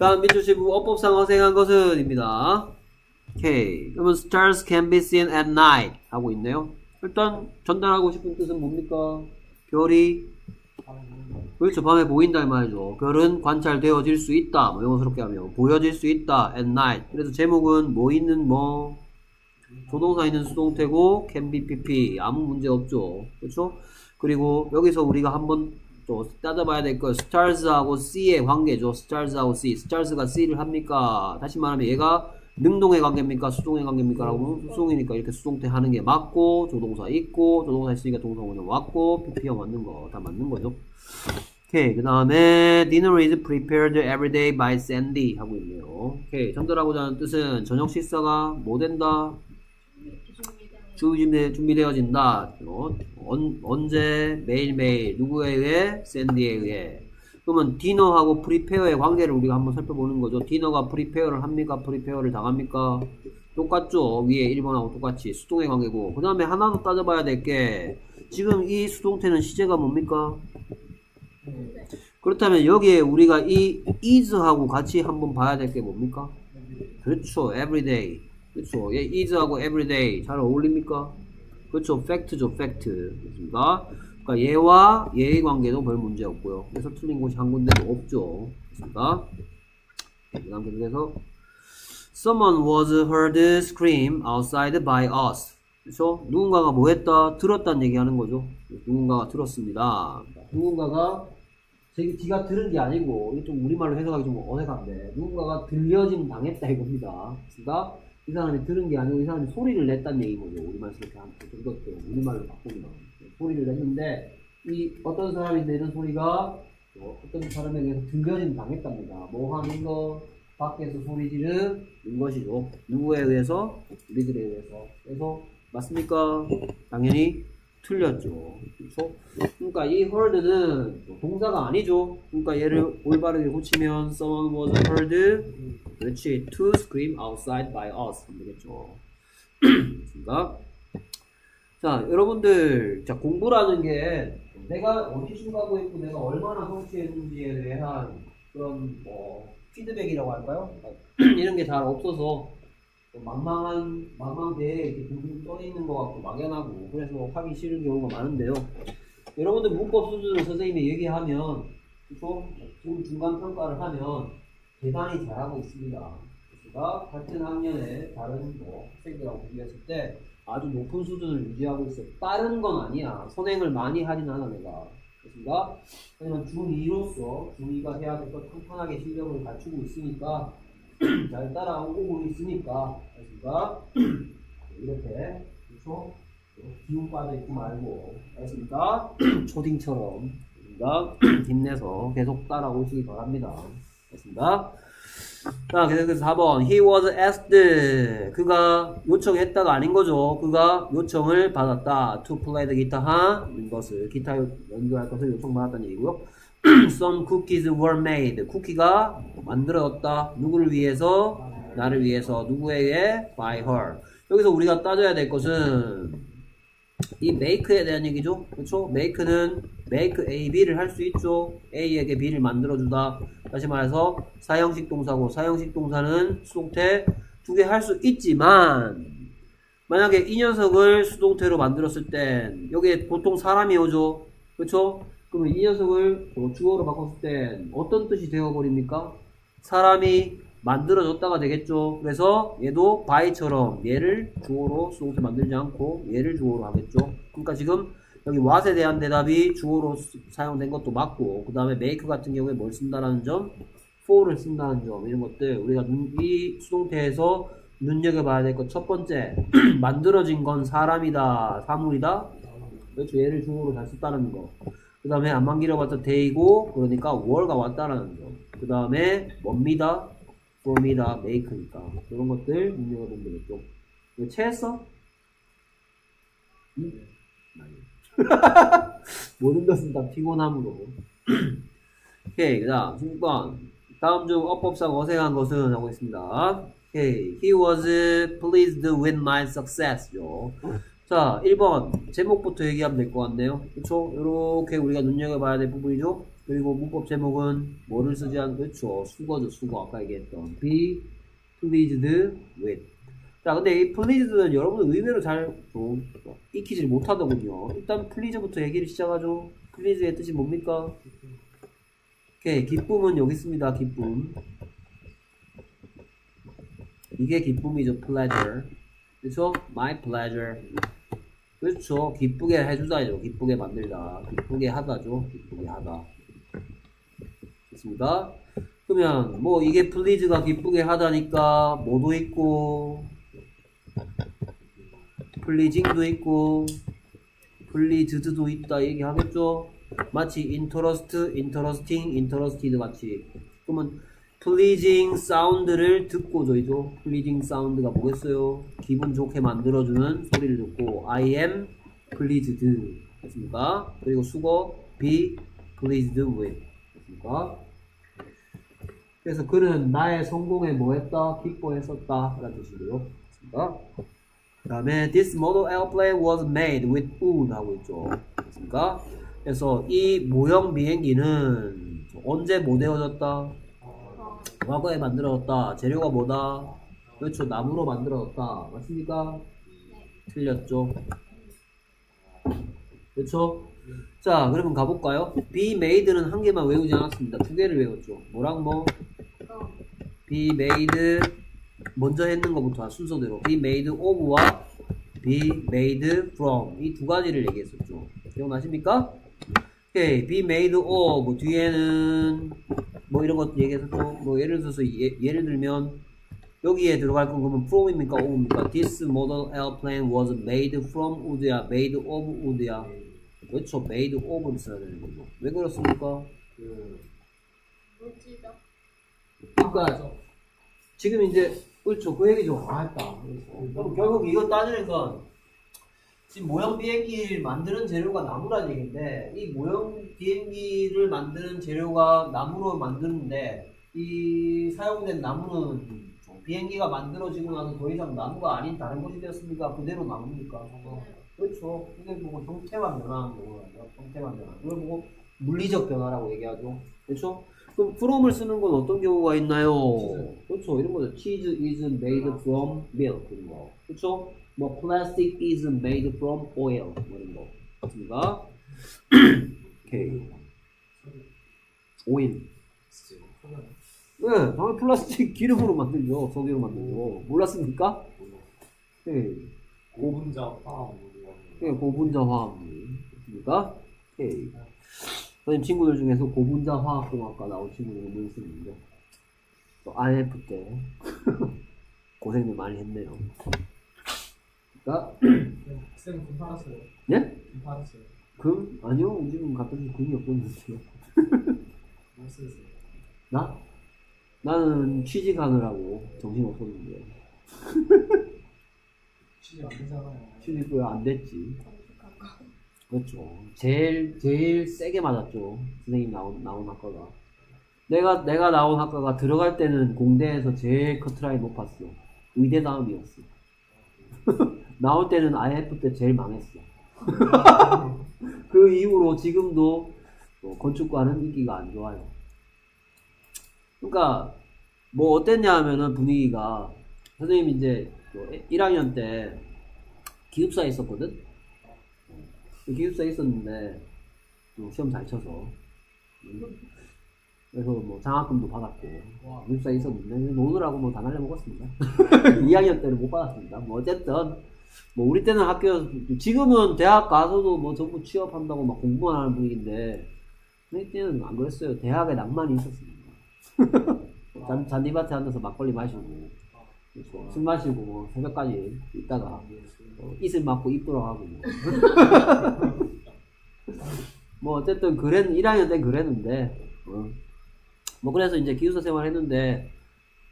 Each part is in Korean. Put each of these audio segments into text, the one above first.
다음 치고 어법상 어생한 것은 입니다. 오케이. 그러면 stars can be seen at night 하고 있네요. 일단 전달하고 싶은 뜻은 뭡니까? 별이 그렇죠. 밤에 보인다 이 말이죠. 별은 관찰되어질 수 있다. 뭐 영어스럽게 하면 보여질 수 있다. at night. 그래서 제목은 뭐 있는 뭐 조동사 있는 수동태고 can be pp 아무 문제 없죠. 그렇죠? 그리고 여기서 우리가 한번 또 따져봐야 될 거 stars하고 c의 관계죠. stars하고 c. stars가 c를 합니까? 다시 말하면 얘가 능동의 관계입니까? 수동의 관계입니까? 라고 수동이니까 이렇게 수동태 하는 게 맞고 조동사 있고 조동사 있으니까 동사 원형 왔고 pp가 맞는 거 다 맞는 거죠. 오케이 그 다음에 dinner is prepared every day by Sandy 하고 있네요. 오케이 전달하고자 하는 뜻은 저녁 식사가 뭐 된다? 준비되, 준비되어진다. 어, 언, 언제 매일매일 누구에 의해? 샌디에 의해. 그러면 dinner하고 prepare의 관계를 우리가 한번 살펴보는 거죠. dinner가 prepare를 합니까? prepare를 당합니까? 똑같죠. 위에 1번하고 똑같이 수동의 관계고. 그 다음에 하나 더 따져봐야 될 게 지금 이 수동태는 시제가 뭡니까? 그렇다면 여기에 우리가 이 is하고 같이 한번 봐야 될 게 뭡니까? 그렇죠. everyday. 그렇죠. 얘 is하고 everyday 잘 어울립니까? 그렇죠. fact죠. fact. 그렇습니다. 그러니까 얘와 얘의 관계도 별 문제 없고요. 그래서 틀린 곳이 한 군데도 없죠. 그렇습니까? 그 다음 계속해서 Someone was heard scream outside by us. 그렇죠? 누군가가 뭐 했다? 들었다는 얘기하는 거죠. 누군가가 들었습니다. 누군가가 제 지가 들은 게 아니고 이게 좀 우리말로 해석하기 좀 어색한데 누군가가 들려짐 당했다 이겁니다. 그러니까 이 사람이 들은 게 아니고 이 사람이 소리를 냈다는 얘기인 거죠. 우리말 그렇게 하면 그것도 우리말로 바꾸면 소리를 냈는데 이 어떤 사람인데 이런 소리가 어떤 사람에게서 들려짐 당했답니다. 뭐 하는 거 밖에서 소리 지르는 것이죠. 누구에 의해서? 우리들에 의해서. 그래서 맞습니까? 당연히 틀렸죠. 그렇죠? 그러니까 이 heard는 동사가 아니죠. 그러니까 얘를 올바르게 고치면 someone was heard 그렇지 to scream outside by us 되겠죠. 그렇습니다. 자, 여러분들 자 공부라는 게 내가 어디 중가고 있고 내가 얼마나 성취했는지에 대한 그런 뭐 피드백이라고 할까요? 이런 게 잘 없어서 망망한 망망대에 이렇게 둥둥 떠 있는 것 같고 막연하고 그래서 하기 싫은 경우가 많은데요. 여러분들 문법 수준을 선생님이 얘기하면? 지금 중간 평가를 하면 대단히 잘하고 있습니다. 제가 같은 학년에 다른 뭐 학생들하고 비교했을 때 아주 높은 수준을 유지하고 있어요. 빠른 건 아니야. 선행을 많이 하진 않아 내가. 그렇습니다. 하지만 중2로서 중2가 해야 될 것 탄탄하게 실력을 갖추고 있으니까 잘 따라오고 있으니까 알겠습니까? 이렇게 그렇죠? 기운 빠져 있지 말고 알겠습니까? 초딩처럼 우리가 힘내서 계속 따라오시기 바랍니다. 알겠습니다. 자, 그래서 4번 He was asked 그가 요청했다가 아닌 거죠. 그가 요청을 받았다. To play the guitar 하는 것을 기타 연주할 것을 요청받았다는 얘기고요. Some cookies were made. 쿠키가 만들어졌다. 누구를 위해서? 나를 위해서. 누구에게? By her. 여기서 우리가 따져야 될 것은 이 make에 대한 얘기죠. 그렇죠? make는 make A, B를 할 수 있죠. A에게 B를 만들어주다. 다시 말해서 사형식 동사고 사형식 동사는 수동태 두 개 할 수 있지만 만약에 이 녀석을 수동태로 만들었을 땐 여기에 보통 사람이 오죠. 그렇죠? 그러면 이 녀석을 주어로 바꿨을 땐 어떤 뜻이 되어버립니까? 사람이 만들어졌다가 되겠죠. 그래서 얘도 by처럼 얘를 주어로 수동태 만들지 않고 얘를 주어로 하겠죠. 그러니까 지금 여기 what에 대한 대답이 주어로 사용된 것도 맞고 그 다음에 make 같은 경우에 뭘 쓴다라는 점 for를 쓴다는 점 이런 것들 우리가 이 수동태에서 눈여겨봐야 될 것 첫 번째 만들어진 건 사람이다 사물이다 그렇죠 얘를 주어로 잘 썼다는 거 그 다음에 안만 길어봤자 day고 그러니까 월가 왔다라는 점그 다음에 뭡니다 form이다 make니까 그런 것들 눈여겨보면 되겠죠 이거 체했어? 응? 모든 것은 다 피곤함으로. 오케이, 그 다음, 6번. 다음 중 어법상 어색한 것은 하고 있습니다. 오케이, he was pleased with my success죠. 자, 1번 제목부터 얘기하면 될 것 같네요. 그쵸? 이렇게 우리가 눈여겨봐야 될 부분이죠. 그리고 문법 제목은 뭐를 쓰지 않, 그쵸? 수거죠, 수거. 아까 얘기했던 be pleased with. 자, 근데 이 pleased는 여러분 의외로 잘좀 익히질 못하더군요. 일단 please부터 얘기를 시작하죠. please의 뜻이 뭡니까? 오케이, 기쁨은 여기 있습니다. 기쁨. 이게 기쁨이죠. pleasure. 그쵸? my pleasure. 그렇죠. 기쁘게 해주다죠. 기쁘게 만들다. 기쁘게 하다죠. 기쁘게 하다. 됐습니까? 그러면 뭐 이게 please가 기쁘게 하다니까 뭐도 있고 pleasing도 있고 pleased도 있다 얘기하겠죠? 마치 interest, interesting, interested 같이 그러면 pleasing sound를 듣고 저희도 pleasing sound가 뭐겠어요? 기분 좋게 만들어주는 소리를 듣고 I am pleased 됐습니까? 그리고 수거 be pleased with 됐습니까? 그래서 그는 나의 성공에 뭐했다? 기뻐했었다 라는 뜻이고요 됐습니까? 그 다음에 this model airplane was made with wood 하고 있죠 됐습니까? 그래서 이 모형 비행기는 언제 모델어졌다? 과거에 만들어졌다. 재료가 뭐다? 그렇죠. 나무로 만들어졌다. 맞습니까? 틀렸죠. 그렇죠? 자, 그러면 가볼까요? be made는 한 개만 외우지 않았습니다. 두 개를 외웠죠. 뭐랑 뭐? be made 먼저 했는 것부터 순서대로 be made of와 be made from 이 두 가지를 얘기했었죠. 기억나십니까? 오케이, be made of 뒤에는 뭐 이런 것도 얘기했었죠. 뭐 예를 들어서 예, 를 들면 여기에 들어갈 건 그러면 from입니까? of입니까? This model airplane was made from wood야, made of wood야. 그렇죠, made of를 써야 되는 거죠. 왜 그렇습니까? 그러니까 지금 이제 그렇죠, 그 얘기죠. 아, 했다. 그럼 결국 이거 따지니까 지금 모형 비행기를 만드는 재료가 나무라는 얘기인데 이 모형 비행기를 만드는 재료가 나무로 만드는데 이 사용된 나무는 비행기가 만들어지고 나서 더 이상 나무가 아닌 다른 것이 되었습니까? 그대로 나무니까 그렇죠. 이게 뭐 형태만 변화한 거거든요. 형태만 변화. 이걸 보고 물리적 변화라고 얘기하죠. 그렇죠? 그럼 from을 쓰는 건 어떤 경우가 있나요? 그렇죠. 이런 거죠. cheese is made from milk 이런 거. 그렇죠? 뭐 plastic is made from oil 뭐 이런 거 맞습니까? 오케이. 오일. 네 당연히 플라스틱 기름으로 만들죠. 석유로 만들죠. 몰랐습니까? 네. 고분자 화학 네 고분자 화학물 맞습니까? 오케이 선생님 친구들 중에서 고분자 화학공학과 나온 친구들이 몇명 있었는데 또 IF 때 고생들 많이 했네요 자, 쌤, 금 팔았어요. 예? 금 팔았어요. 금? 아니요, 우리 집은 줄 금이 없었는데요. 뭐 쓰세요? 나? 나는 취직하느라고 정신 없었는데. 취직 안 되잖아요. 취직 왜안 됐지? 그렇죠. 제일, 제일 세게 맞았죠. 선생님 나온, 나온 학과가. 내가, 내가 나온 학과가 들어갈 때는 공대에서 제일 커트라인 높았어. 의대 다음이었어. 나올 때는 IF 때 제일 망했어. 그 이후로 지금도 건축과는 인기가 안 좋아요. 그러니까 뭐 어땠냐 하면은 분위기가 선생님 이제 1학년 때 기숙사에 있었거든. 기숙사에 있었는데 시험 잘 쳐서 그래서 뭐 장학금도 받았고 기숙사에 있었는데 노느라고 뭐 다 날려 먹었습니다. 2학년 때는 못 받았습니다. 뭐 어쨌든 뭐 우리 때는 학교 지금은 대학 가서도 뭐 전부 취업한다고 막 공부만 하는 분위기인데 우리 때는 안 그랬어요. 대학에 낭만이 있었습니다. 잔, 잔디밭에 앉아서 막걸리 마시고. 술 마시고 뭐 새벽까지 있다가 어, 이슬 맞고 입 돌아가고 뭐. 뭐 어쨌든 그랬 1학년 때 그랬는데 어. 뭐 그래서 이제 기숙사 생활 했는데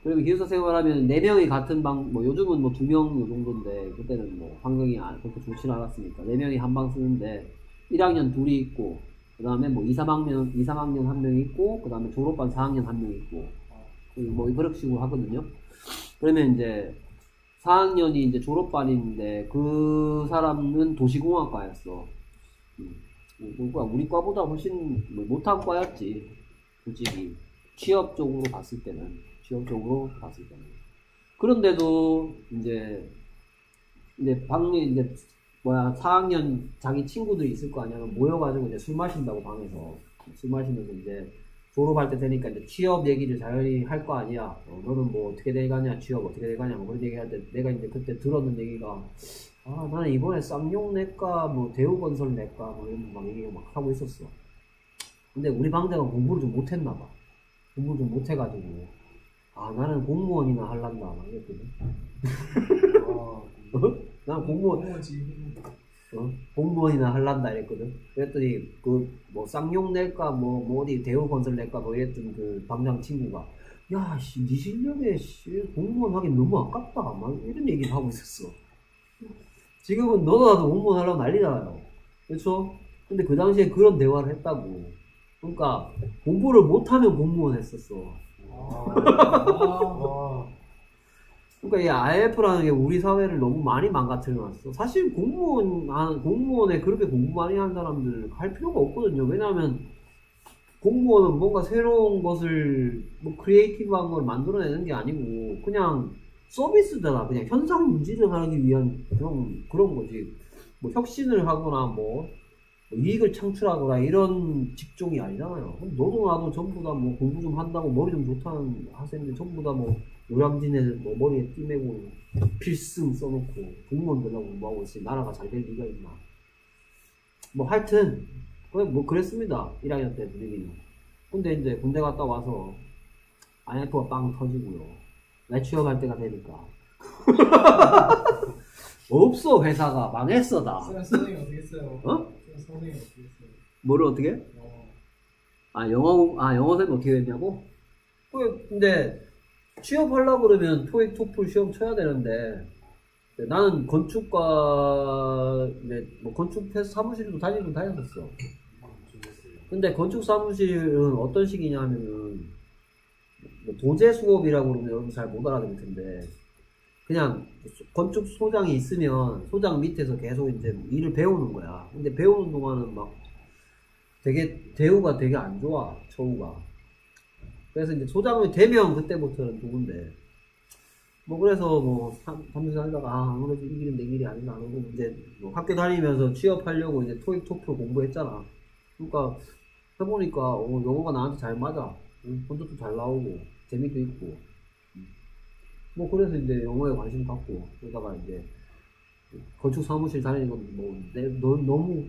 그리고 기숙사 생활하면 네 명이 같은 방, 뭐 요즘은 뭐 두 명 요 정도인데 그때는 뭐 환경이 그렇게 좋지는 않았으니까 네 명이 한 방 쓰는데 1학년 둘이 있고 그 다음에 뭐 2, 3학년 2, 3학년 한 명 있고 그 다음에 졸업반 4학년 한 명 있고 뭐 그런 식으로 하거든요. 그러면 이제 4학년이 이제 졸업반인데 그 사람은 도시공학과였어. 음. 그러니까 우리 과보다 훨씬 뭐 못한 과였지. 솔직히 취업적으로 봤을 때는 취업적으로 봤을 때는. 그런데도 이제 이제 방에 이제 뭐야 4학년 자기 친구들이 있을 거 아니야 모여가지고 이제 술 마신다고 방에서 술 마시면서 이제 졸업할 때 되니까 이제 취업 얘기를 자연히 할 거 아니야. 어, 너는 뭐 어떻게 돼가냐, 취업 어떻게 돼가냐, 뭐 그런 얘기 할 때 내가 이제 그때 들었는 얘기가 아 나는 이번에 쌍용 낼까, 뭐 대우건설 낼까, 뭐 이런 막 얘기 막 하고 있었어. 근데 우리 방대가 공부를 좀 못했나 봐. 공부를 좀 못해가지고 아 나는 공무원이나 할란다 막 이랬거든. 아, 난 공무원 공무원지. 어? 공무원이나 할란다 이랬거든. 그랬더니 그 뭐 쌍용 낼까 뭐, 뭐 어디 대우건설 낼까 뭐 이랬던 그 방장 친구가 야 씨 네 실력에 씨 공무원 하긴 너무 아깝다 막 이런 얘기를 하고 있었어. 지금은 너도 나도 공무원 하려고 난리잖아요. 그렇죠? 근데 그 당시에 그런 대화를 했다고. 그러니까 공부를 못하면 공무원 했었어. 아, 그러니까 이 IMF라는 게 우리 사회를 너무 많이 망가뜨려놨어. 사실 공무원, 한, 공무원에 그렇게 공부 많이 한 사람들 할 필요가 없거든요. 왜냐하면 공무원은 뭔가 새로운 것을, 뭐, creative한 걸 만들어내는 게 아니고, 그냥 서비스잖아. 그냥 현상 유지를 하기 위한 그런, 그런 거지. 뭐, 혁신을 하거나, 뭐, 뭐 이익을 창출하거나 이런 직종이 아니잖아요. 너도 나도 전부 다 뭐 공부 좀 한다고 머리 좀 좋다는 학생들 전부 다 뭐 요량진에 뭐 머리에 띠매고 필승 써놓고 공무원 되려고 공부하고 있으니 나라가 잘 될 리가 있나. 뭐 하여튼 뭐 그랬습니다. 1학년 때 분위기는. 근데 이제 군대 갔다 와서 IF가 빵 터지고요. 나 취업할 때가 되니까. 없어 회사가 망했어 다. 쌤 선생님 어떻게 했어요? 어? 뭐를 어떻게? 어, 아 영어 아 영어 쌤 어떻게 됐냐고? 그, 근데 취업하려고 그러면 토익 토플 시험 쳐야 되는데 나는 건축과 네, 뭐 건축 사무실도 다니긴 다녔었어. 근데 건축 사무실은 어떤 식이냐면은 뭐 도제 수업이라고 그러면 여러분 잘 못 알아들을 텐데 그냥 건축 소장이 있으면 소장 밑에서 계속 이제 일을 배우는 거야. 근데 배우는 동안은 막 되게 대우가 되게 안 좋아 처우가. 그래서 이제 소장이 되면 그때부터는 좋은데 뭐 그래서 뭐 삼- 사무실 하다가 아 아무래도 이 길은 내 길이 아니다 하고 이제 뭐 학교 다니면서 취업하려고 이제 토익 토플 공부했잖아. 그러니까 해보니까 어, 영어가 나한테 잘 맞아. 응, 혼자도 잘 나오고 재미도 있고. 음. 뭐 그래서 이제 영어에 관심 갖고 그러다가 이제 건축 사무실 다니는 건뭐 너무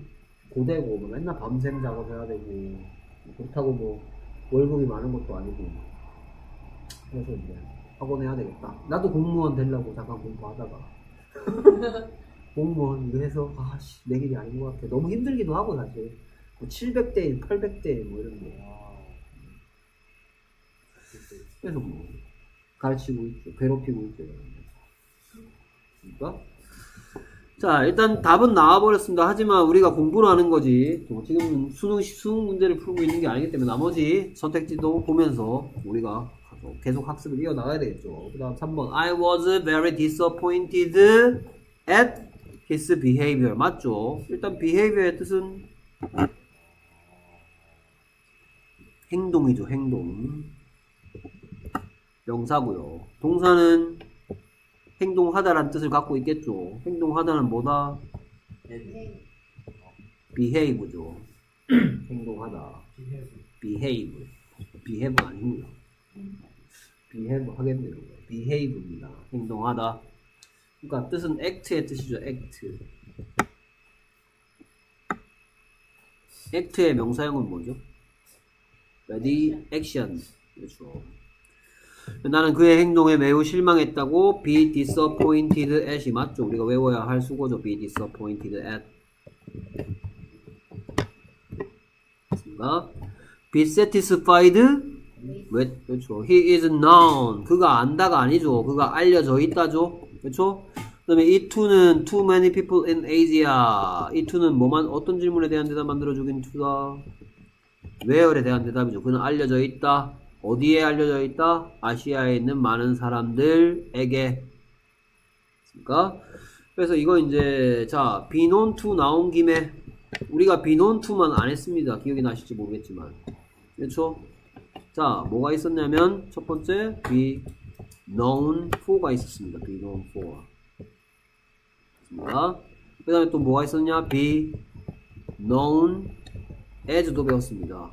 고되고 뭐 맨날 밤샘 작업해야 되고 뭐 그렇다고 뭐 월급이 많은 것도 아니고 그래서 이제 학원 해야 되겠다. 나도 공무원 되려고 잠깐 공부하다가 공무원 이거 해서 아씨 내 길이 아닌 것 같아. 너무 힘들기도 하고 사실 뭐 700대 1, 800대 1 뭐 이런 거. 그래서 뭐 가르치고 있죠. 괴롭히고 있죠. 그러니까 자 일단 답은 나와버렸습니다. 하지만 우리가 공부를 하는 거지 뭐 지금 수능 수능 문제를 풀고 있는 게 아니기 때문에 나머지 선택지도 보면서 우리가 계속 학습을 이어나가야 되겠죠. 그 다음 3번 I was very disappointed at his behavior 맞죠? 일단 behavior의 뜻은 행동이죠 행동 명사고요. 동사는 행동하다라는 뜻을 갖고 있겠죠. 행동하다는 뭐다? behave죠. 행동하다. behave. behave 아니고요. behave 하겠네요. behave입니다. 행동하다. 그러니까 뜻은 act의 뜻이죠. act. act의 명사형은 뭐죠? ready, action. 그렇죠. 나는 그의 행동에 매우 실망했다고 be disappointed at이 맞죠? 우리가 외워야 할 수고죠. be disappointed at. 맞습니다. be satisfied with 그렇죠. he is known 그가 안다가 아니죠. 그가 알려져 있다죠. 그렇죠? 그다음에 이 to는 too many people in Asia. 이 to는 뭐만 어떤 질문에 대한 대답 만들어 주긴 to다. where에 대한 대답이죠. 그는 알려져 있다. 어디에 알려져 있다? 아시아에 있는 많은 사람들에게 됐습니까? 그래서 이거 이제 자 to 나온 김에 우리가 to만 안 했습니다. 기억이 나실지 모르겠지만 그렇죠? 자 뭐가 있었냐면 첫 번째 be known for가 있었습니다. be known for 됐습니다. 그 다음에 또 뭐가 있었냐 be as도 배웠습니다.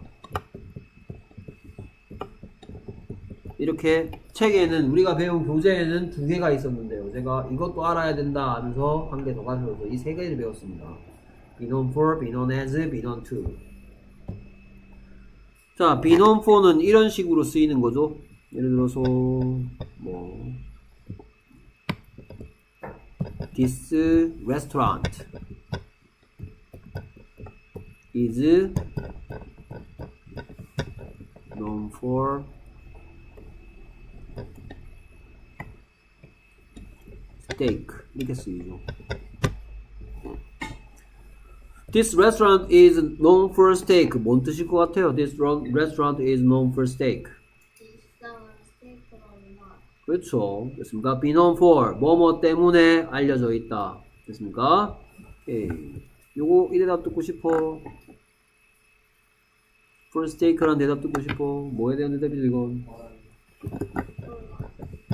이렇게 책에는 우리가 배운 교재에는 두 개가 있었는데요. 제가 이것도 알아야 된다 하면서 한 개 더 가져서 이 세 개를 배웠습니다. be known for, be known as, be known to. 자, be known for는 이런 식으로 쓰이는 거죠. 예를 들어서 뭐 this restaurant is known for steak 이렇게 쓰이죠. This restaurant is known for steak. 뭔 뜻일 것 같아요? This restaurant is known for steak. 그렇죠. 됐습니까? Be known for 뭐뭐 때문에 알려져 있다. 됐습니까? 오케이. 요거 이 대답 듣고 싶어. for steak라는 대답 듣고 싶어. 뭐에 대한 대답이죠 이건?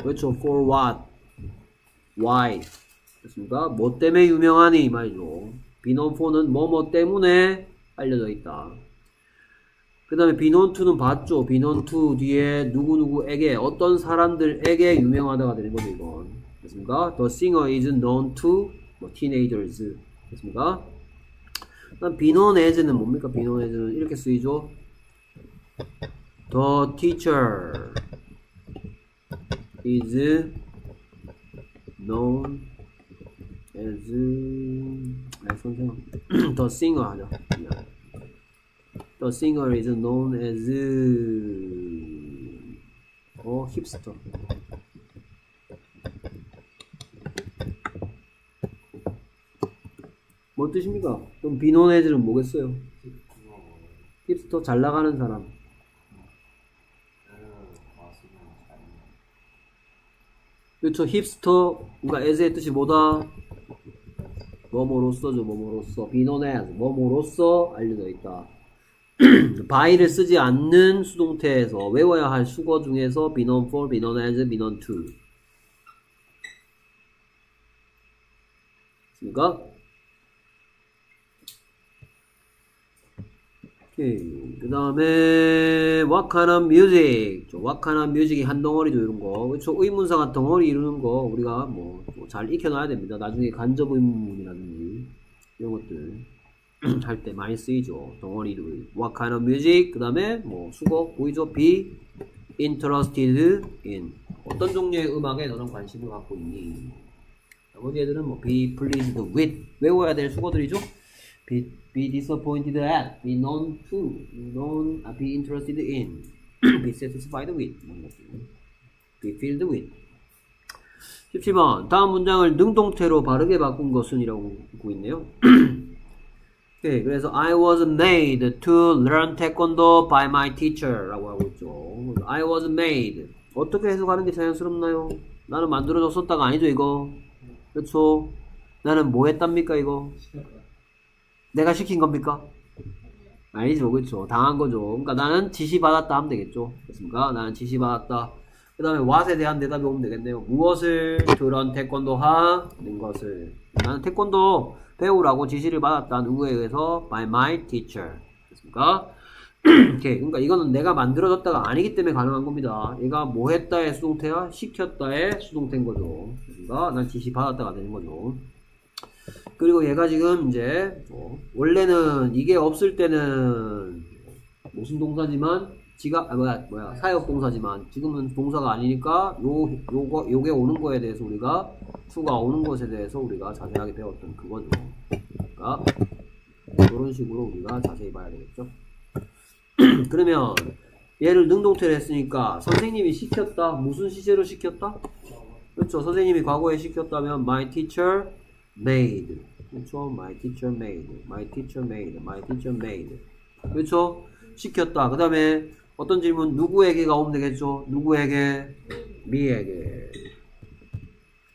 그렇죠. For what? Why? 됐습니까? 뭐 때문에 유명하니 이 말이죠. be known for는 뭐뭐 때문에 알려져 있다. 그 다음에 be known to는 봤죠. be known to 뒤에 누구누구에게 어떤 사람들에게 유명하다가 되는 거죠 이건. 됐습니까? The singer is known to 뭐 teenagers. 됐습니까? known as는 뭡니까? known as는 이렇게 쓰이죠. The teacher is known as 아, 선생님 the singer 하죠. The singer is known as 어 힙스터. 뭐 뜻입니까? 그럼 비논에즈는 뭐겠어요? 힙스터 잘 나가는 사람. 그렇죠. 힙스터, 그러니까 에즈의 뜻이 뭐다? 뭐뭐로서죠. 뭐뭐로서. 비논에즈. 뭐뭐로서 알려져 있다. by를 쓰지 않는 수동태에서 외워야 할 수거 중에서 known for, known as, known to. 됐습니까? 오케이. 그 다음에 what kind of music이 한 덩어리죠, 이런 거. 그렇죠. 의문사가 덩어리 이루는 거 우리가 뭐 잘 익혀놔야 됩니다. 나중에 간접 의문문이라든지 이런 것들. 할 때 많이 쓰이죠. kind of music 그 다음에 뭐 수거 보이죠? be interested in 어떤 종류의 음악에 너는 관심을 갖고 있니? 나머지 애들은 뭐 be pleased with 외워야 될 수거들이죠. Be, be disappointed at, be known to, known, uh, be interested in, be satisfied with, 뭐 be filled with. 17번 다음 문장을 능동태로 바르게 바꾼 것은 이라고 하고 있네요. 오케이, 그래서 I was made to learn taekwondo by my teacher 라고 하고 있죠. I was made. 어떻게 해석하는 게 자연스럽나요? 나는 만들어졌었다가 아니죠, 이거. 그렇죠? 나는 뭐 했답니까, 이거? 내가 시킨 겁니까? 아니죠, 그렇죠. 당한 거죠. 그러니까 나는 지시받았다 하면 되겠죠. 됐습니까? 나는 지시받았다. 그 다음에 what에 대한 대답이 오면 되겠네요. 무엇을 그런 태권도 하는 것을. 나는 태권도 배우라고 지시를 받았다. 누구에 의해서? by my teacher. 됐습니까? 오케이. 그러니까 이거는 내가 만들어졌다가 아니기 때문에 가능한 겁니다. 얘가 뭐 했다의 수동태야? 시켰다의 수동태인 거죠. 됐습니까? 난 지시 받았다가 되는 거죠. 그리고 얘가 지금 이제 뭐 원래는 이게 없을 때는 무슨 동사지만 지가 아 뭐야 뭐야 사역 동사지만 지금은 동사가 아니니까 요 요거 요게 오는 거에 대해서 우리가 투가 오는 것에 대해서 우리가 자세하게 배웠던 그거죠. 그러니까 이런 식으로 우리가 자세히 봐야 되겠죠. 그러면 얘를 능동태로 했으니까 선생님이 시켰다 무슨 시제로 시켰다? 그렇죠. 선생님이 과거에 시켰다면 my teacher made. 그렇죠. My teacher made. My teacher made. My teacher made. 그렇죠. 시켰다. 그 다음에 어떤 질문 누구에게가 오면 되겠죠. 누구에게? 미에게.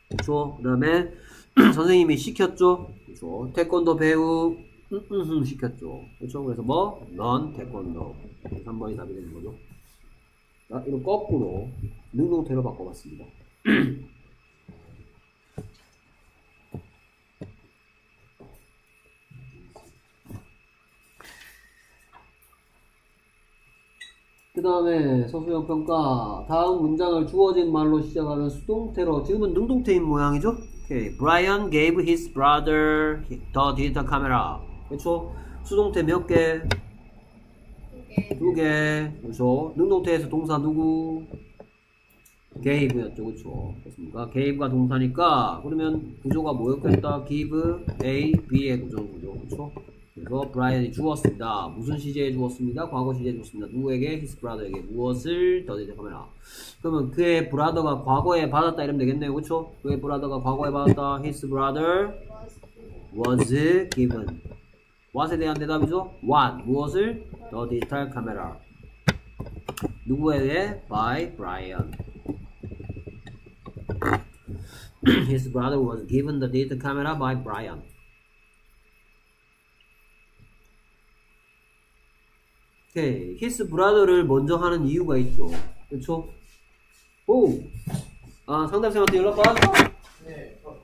그렇죠? 그 다음에 선생님이 시켰죠. 그렇죠? 태권도 배우 음, 음, 음, 시켰죠. 그렇죠? 그래서 뭐? 넌 태권도. 3번이 답이 되는 거죠. 자, 이거 거꾸로 능동태로 바꿔봤습니다. 그 다음에 서수형 평가 다음 문장을 주어진 말로 시작하는 수동태로 지금은 능동태인 모양이죠? 오케이. Brian gave his brother the digital camera. 그렇죠? 수동태 몇 개? 두 개. 그렇죠? 능동태에서 동사 누구? gave였죠. 그렇죠? 그렇습니까? gave가 동사니까 그러면 구조가 뭐였겠다? give A, B의 구조 구조. 그렇죠? 그래서 브라이언이 주었습니다. 무슨 시제에 주었습니다? 과거 시제에 주었습니다. 누구에게? his brother에게 무엇을 더디제 카메라. 그러면 그의 브라더가 과거에 받았다 이러면 되겠네요. 그렇죠? 그의 브라더가 과거에 받았다. his brother was given. what에 대한 대답이죠? what 무엇을? the digital camera. 누구에게? by Brian. his brother was given the digital camera by Brian. 오케이. his brother를 먼저 하는 이유가 있죠. 그렇죠? 오! 아, 상담생한테 연락 받았어? 네. 어,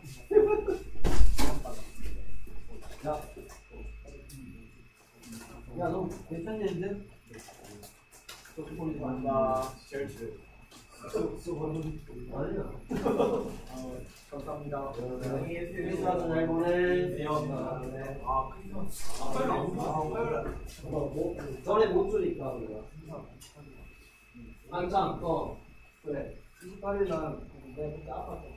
야. 야, 너 괜찮냐, 이제? 저기 보내지 마. 감사합니 다. 젤츠. 아니야. 어, 감사합니다. 크리스마스 잘 보내. 네, 네. 아, 크리스마스. 아, 빨리 안 와. 아, 빨리. 전에 못 주니까, 우리가. 아, 참, 어. 그래. 28일 날 내가 그때 아팠던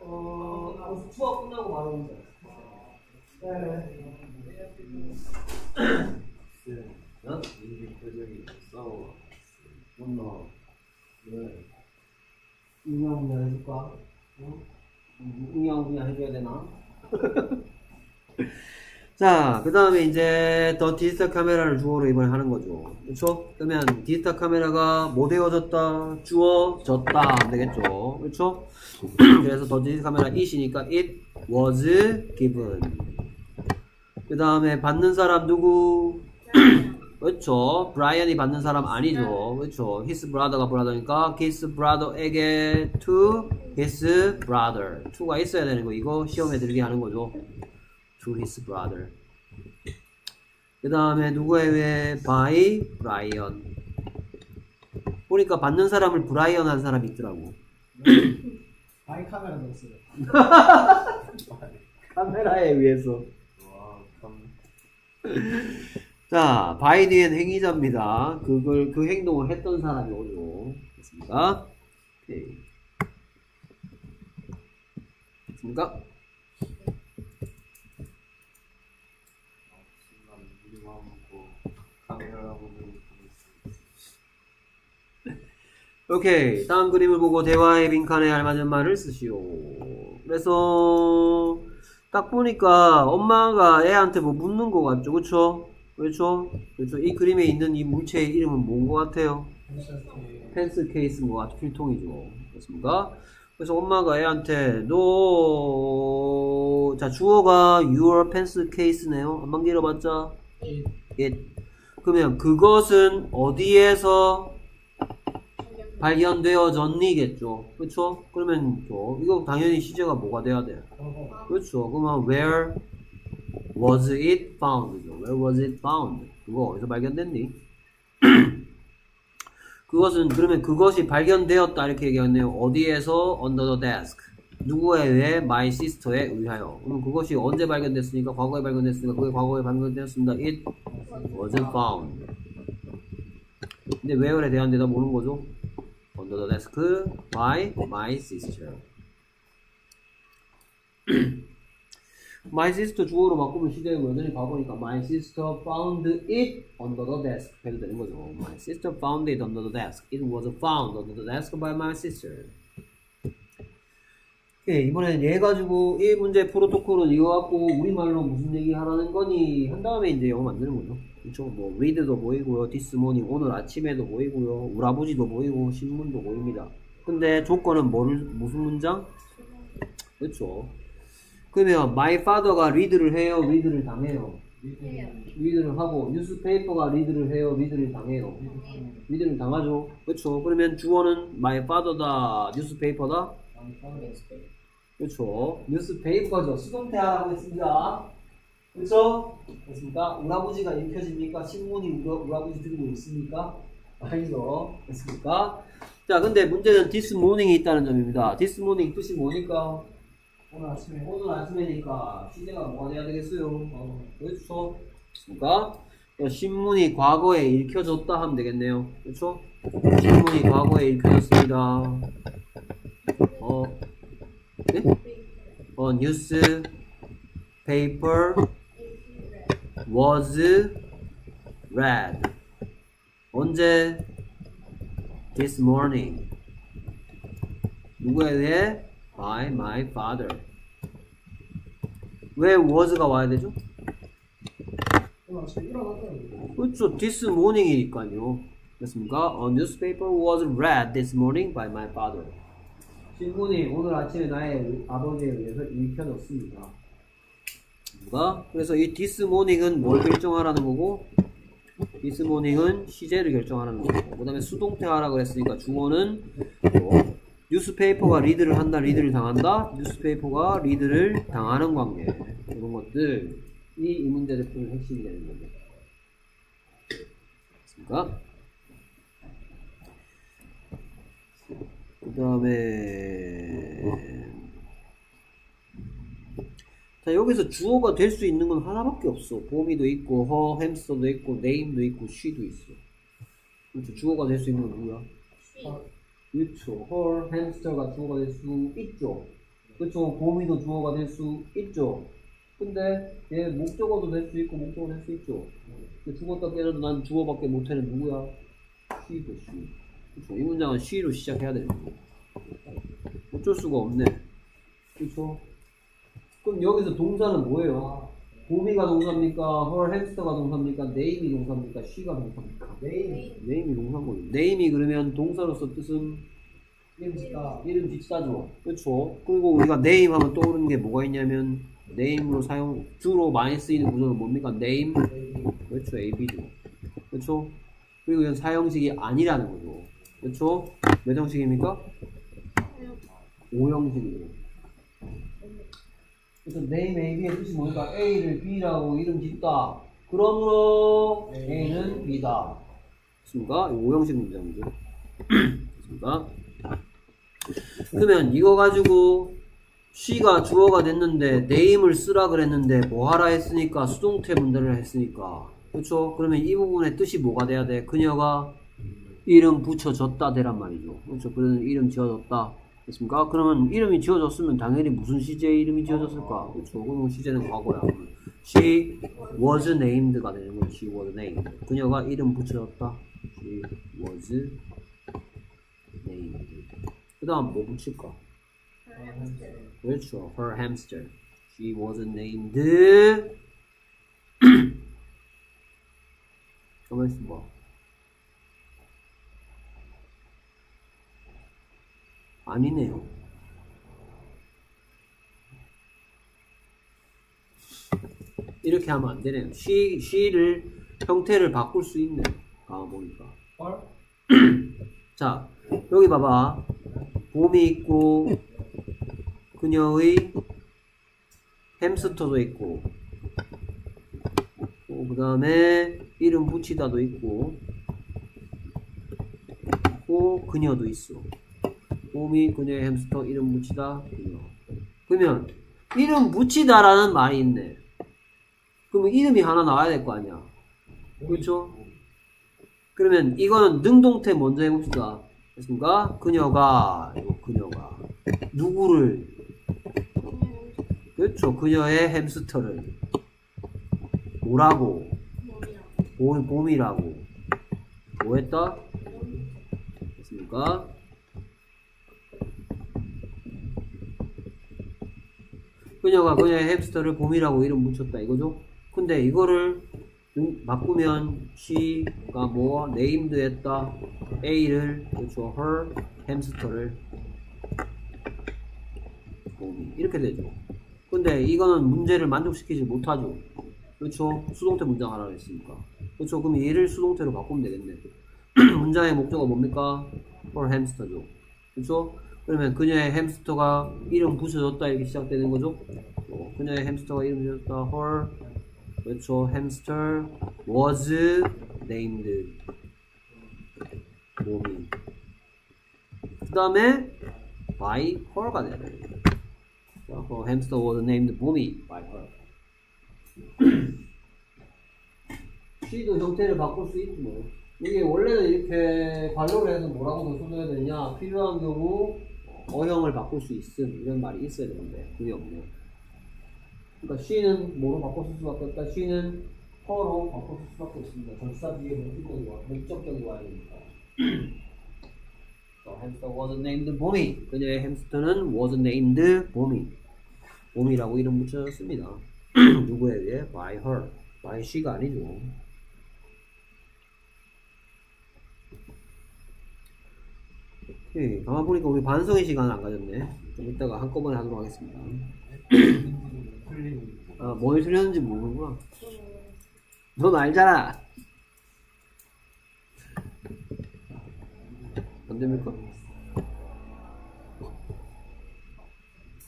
어, 수업 끝나고 바로 온 다. 어? 이 표정이 싸워. 엄마. 왜? 인형 그냥 해줄까? 응? 인형 그냥 해줘야 되나? 자, 그 다음에 이제 더 디지털 카메라를 주어로 이번에 하는 거죠. 그쵸? 그러면 디지털 카메라가 뭐 되어졌다? 주어졌다. 안 되겠죠? 그쵸? 그래서 더 디지털 카메라 it이니까 it was given. 그 다음에 받는 사람 누구? 그렇죠. 브라이언이 받는 사람 아니죠. 그렇죠. his brother가 brother니까 his brother에게 to his brother. to가 있어야 되는 거. 이거 시험에 들게 하는 거죠. to his brother. 그 다음에 누구에게 by 브라이언. 보니까 받는 사람을 브라이언 한 사람이 있더라고. by camera 넣었어요. 카메라에 의해서. 와, 감. 자, by 뒤엔 행위자입니다. 그걸, 그 행동을 했던 사람이 오죠. 됐습니까? 오케이. 됐습니까? 오케이. 다음 그림을 보고 대화의 빈칸에 알맞은 말을 쓰시오. 그래서, 딱 보니까 엄마가 애한테 뭐 묻는 것 같죠? 그쵸? 그렇죠? 그렇죠? 이 그림에 있는 이 물체의 이름은 뭔 것 같아요? 펜스 케이스인 것 같아. 필통이죠. 그렇습니까? 그래서 엄마가 애한테 너, 자, 주어가 your pencil case네요. 한번 길어봤자. 이 it. 그러면 그것은 어디에서 발견되어졌니겠죠. 그렇죠? 그러면 또 이거 당연히 시제가 뭐가 돼야 돼? 저거 그렇죠. 그러면 where was it found죠. Where was it found? 그거 어디서 발견됐니? 그것은 그러면 그것이 발견되었다 이렇게 얘기했네요. 어디에서 under the desk. 누구에 의해 my sister에 의하여. 그럼 그것이 언제 발견됐으니까 과거에 발견됐으니까 그게 과거에 발견되었습니다. It wasn't found. 근데 where에 대한 대답 오는 거죠. under the desk by my sister. My sister 주어로 바꾸면 시제가 여전히 과거니까 My sister found it under the desk 해도 되는 거죠. My sister found it under the desk. It was found under the desk by my sister. 오케이, 이번엔 얘 가지고 이 문제 프로토콜은 이거 갖고 우리말로 무슨 얘기 하라는 거니 한 다음에 이제 영어 만드는 거죠. 그렇죠? 뭐 read도 보이고요, this morning 오늘 아침에도 보이고요, 우리 아버지도 보이고 신문도 보입니다. 근데 조건은 뭐를 무슨 문장? 그렇죠. 그러면 my father가 read를 해요, read를 당해요. 해요. 리드를 하고 뉴스페이퍼가 리드를 해요, 리드를 당해요. 리드를 당하죠. 그렇죠. 그러면 주어는 my father다, newspaper다. 그렇죠. 뉴스페이퍼죠. 수동태 하라고 했습니다. 그렇죠? 됐습니까? 우리 아버지가 읽혀집니까? 신문이 우리, 우리 아버지 들고 있습니까? 아니죠. 됐습니까? 자, 근데 문제는 this morning이 있다는 점입니다. this morning 뜻이 뭐니까? 오늘 아침에 오늘 아침이니까 시제가 뭐가 돼야 되겠어요? 어, 그렇죠. 어, 신문이 과거에 읽혀졌다 하면 되겠네요. 그렇죠? 신문이 과거에 읽혀졌습니다. 어, 네? 어, 뉴스 paper was read. 언제? This morning. 누구에 의해? By my father. 왜 was가 와야 되죠? 그렇죠. This morning이니까요. 됐습니까? A newspaper was read this morning by my father. 신문이 오늘 아침에 나의 아버지에 의해서 읽혀졌습니다. 누가? 그래서 이 this morning은 뭘 결정하라는 거고, this morning은 시제를 결정하라는 거고, 그 다음에 수동태 하라 그랬으니까 주어는 뭐, 뉴스페이퍼가 리드를 한다, 리드를 당한다, 뉴스페이퍼가 리드를 당하는 관계. 이런 것들이 이 문제를 푸는 핵심이 되는 거죠. 됐습니까? 그 다음에 자 여기서 주어가 될 수 있는 건 하나밖에 없어 봄이도 있고 허 햄스터도 있고 네임도 있고 쉬도 있어 그렇죠 주어가 될 수 있는 건 누구야? 그렇죠 헐 햄스터가 주어가 될 수 있죠. 그렇죠 봄이도 주어가 될 수 있죠. 근데 얘 목적어도 될 수 있고 목적어 될 수 있죠. 근데 죽었다 깨져도 난 주어밖에 못하는 누구야? she도 she 그렇죠 이 문장은 she로 시작해야 되는 거고 어쩔 수가 없네. 그렇죠 그럼 여기서 동사는 뭐예요? 봄이가 동사입니까? her hamster가 동사입니까? name이 동사입니까? she가 동사입니까? name name이 거죠. name이 그러면 동사로서 뜻은 이름 짓다 이름 짓다죠. 그렇죠. 그리고 우리가 name 하면 떠오르는 게 뭐가 있냐면 name으로 사용 주로 많이 쓰이는 구조는 뭡니까? name 그렇죠. AB죠. 그렇죠. 그리고 이건 4형식이 아니라는 거죠. 그렇죠. 몇 형식입니까? 5형식이죠. 그래서 name AB의 뜻이 뭡니까 A를 B라고 이름 짓다. 그러므로 A는 B다. 됐습니까? 이 5형식 문장이죠. 됐습니까? 그러면 이거 가지고 she가 주어가 됐는데 name을 쓰라 그랬는데 뭐 하라 했으니까 수동태 문제를 했으니까 그렇죠? 그러면 이 부분의 뜻이 뭐가 돼야 돼? 그녀가 이름 붙여줬다 되란 말이죠. 그렇죠? 그는 이름 지어줬다. 됐습니까? 그러면 이름이 지어졌으면 당연히 무슨 시제의 이름이 지어졌을까? 그렇죠. 그럼 시제는 과거야. She was named가 되는 거지. She was named. 그녀가 이름 붙여줬다. She was named. 그 다음 뭐 붙일까? 그렇죠. Her hamster. She was named. 가만 있어 봐. 아니네요. 이렇게 하면 안 되네요. she, she를 형태를 바꿀 수 있네. 아, 보니까. 헐 자, 여기 봐봐. 봄이 있고, 그녀의 햄스터도 있고, 그 다음에 이름 붙이다도 있고, 고 그녀도 있어. 봄이 그녀의 햄스터 이름 붙이다 그녀. 그러면 이름 붙이다라는 말이 있네. 그러면 이름이 하나 나와야 될 거 아니야. 그렇죠? 그러면 이거는 능동태 먼저 해봅시다. 됐습니까? 그녀가 이거 그녀가 누구를 그렇죠. 그녀의 햄스터를 뭐라고 봄, 봄이라고 뭐 했다? 됐습니까? 그녀가 그녀의 햄스터를 봄이라고 이름 붙였다 이거죠. 근데 이거를 음, 바꾸면 she가 뭐 named 했다 A를 그렇죠 her 햄스터를 봄이 이렇게 되죠. 근데 이거는 문제를 만족시키지 못하죠. 그렇죠. 수동태 문장 하라고 했으니까. 그렇죠. 그럼 얘를 수동태로 바꾸면 되겠네. 문장의 목적어 뭡니까? her 햄스터죠. 그렇죠. 그러면 그녀의 햄스터가 이름 붙여줬다 이렇게 시작되는 거죠. 어, 그녀의 햄스터가 이름 붙여줬다. her 그렇죠. 햄스터 was named 몸이 그 다음에 by her가 돼야 돼요. 어, 햄스터 was named 몸이 by her. C도 형태를 바꿀 수 있지 뭐. 이게 원래는 이렇게 관로를 해서 뭐라고 더 써줘야 되냐 필요한 경우 어형을 바꿀 수 있음 이런 말이 있어야 되는데 그게 없네요. 그러니까 she는 뭐로 쓸 수밖에 없다. she는 her로 쓸 수밖에 없습니다. 전치사 뒤에 목적격이 와, 목적격이 와야 되니까. 어, 햄스터 was named 봄이 그녀의 햄스터는 was named 봄이 봄이라고 이름 붙여졌습니다. 누구에 의해? by her. by she가 아니죠. 오케이. 가만 보니까 우리 반성의 시간 안 가졌네. 좀 이따가 한꺼번에 하도록 하겠습니다. 아, 뭘 틀렸는지 모르는구나. 넌 알잖아. 안 됩니까?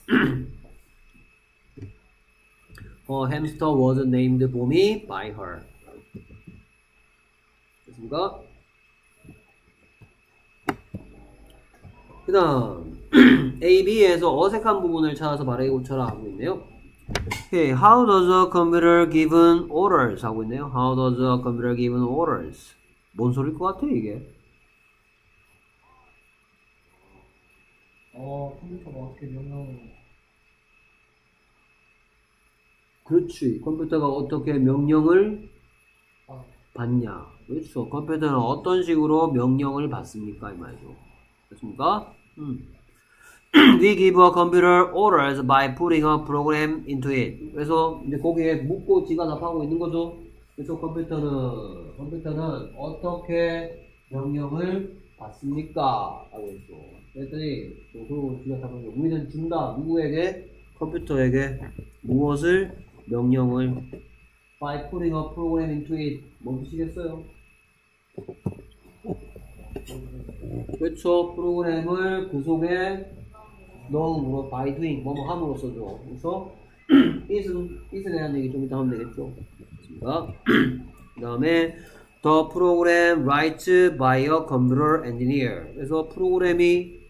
어, hamster was named 봄이 by her. 됐습니까? 그 다음 A, B에서 어색한 부분을 찾아서 바르게 고쳐라 하고 있네요. Okay, how does a computer given orders 하고 있네요. How does a computer given orders? 뭔 소리일 것 같아 이게? 어, 컴퓨터가 어떻게 명령을 그렇지. 컴퓨터가 어떻게 명령을 아, 받냐? 그렇죠. 컴퓨터는 어떤 식으로 명령을 받습니까? 이 말이죠. 됐습니까? 음. We give a computer orders by putting a program into it. 그래서 이제 거기에 묻고 지가 답하고 있는 거죠. 그래서 컴퓨터는 컴퓨터는 어떻게 명령을 받습니까? 라고 했죠. 그랬더니 지가 답하는 거 우리는 준다. 누구에게? 컴퓨터에게 무엇을 명령을 by putting a program into it 멈추시겠어요? 그렇죠. 프로그램을 그 속에 넣음으로 by doing 뭐뭐 함으로써죠. 그래서 it은 it에 대한 얘기 좀 이따 하면 되겠죠. 그 다음에 the program writes by a computer engineer. 그래서 프로그램이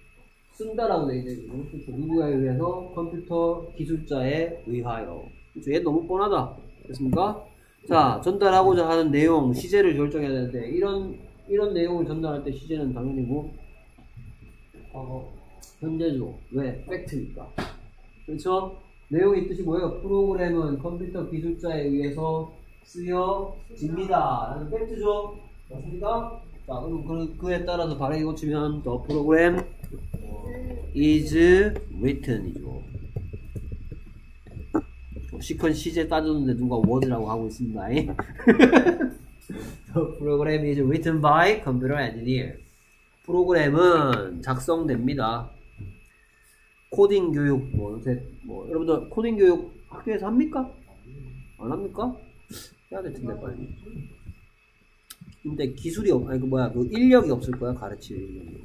쓴다라고 되어 있는 그렇죠. 누구에 의해서 컴퓨터 기술자에 의하여. 그렇죠. 얘 너무 뻔하다. 됐습니까? 자, 전달하고자 하는 내용, 시제를 결정해야 되는데 이런 이런 내용을 전달할 때 시제는 당연히 뭐 어, 현재죠. 왜? 팩트니까. 그렇죠? 내용의 뜻이 뭐예요? 프로그램은 컴퓨터 기술자에 의해서 쓰여집니다. 라는 팩트죠. 맞습니까? 자, 그럼 그, 그에 따라서 바르게 고치면 the program is written이죠. 시컨 시제 따졌는데 누가 word라고 하고 있습니다. The program is written by computer engineer. 프로그램은 작성됩니다. 코딩 교육 뭐 요새 뭐 여러분들 코딩 교육 학교에서 합니까? 안 합니까? 해야 될 텐데 빨리. 근데 기술이 없 아니 그 뭐야 그 인력이 없을 거야 가르칠 인력이.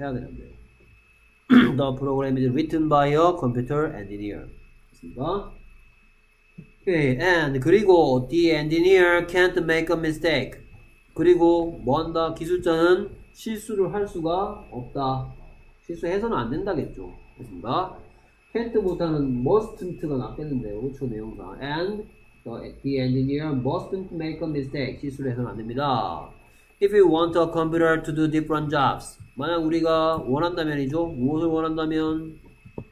해야 되는데. The program is written by a computer engineer. 됐습니다. Okay, and 그리고 the engineer can't make a mistake. 그리고 뭐 한다? 기술자는 실수를 할 수가 없다. 실수해서는 안 된다겠죠. 됐습니다. can't보다는 mustn't가 낫겠는데요. 그렇죠, 내용상. And the engineer mustn't make a mistake. 실수를 해서는 안 됩니다. If you want a computer to do different jobs. 만약 우리가 원한다면이죠. 무엇을 원한다면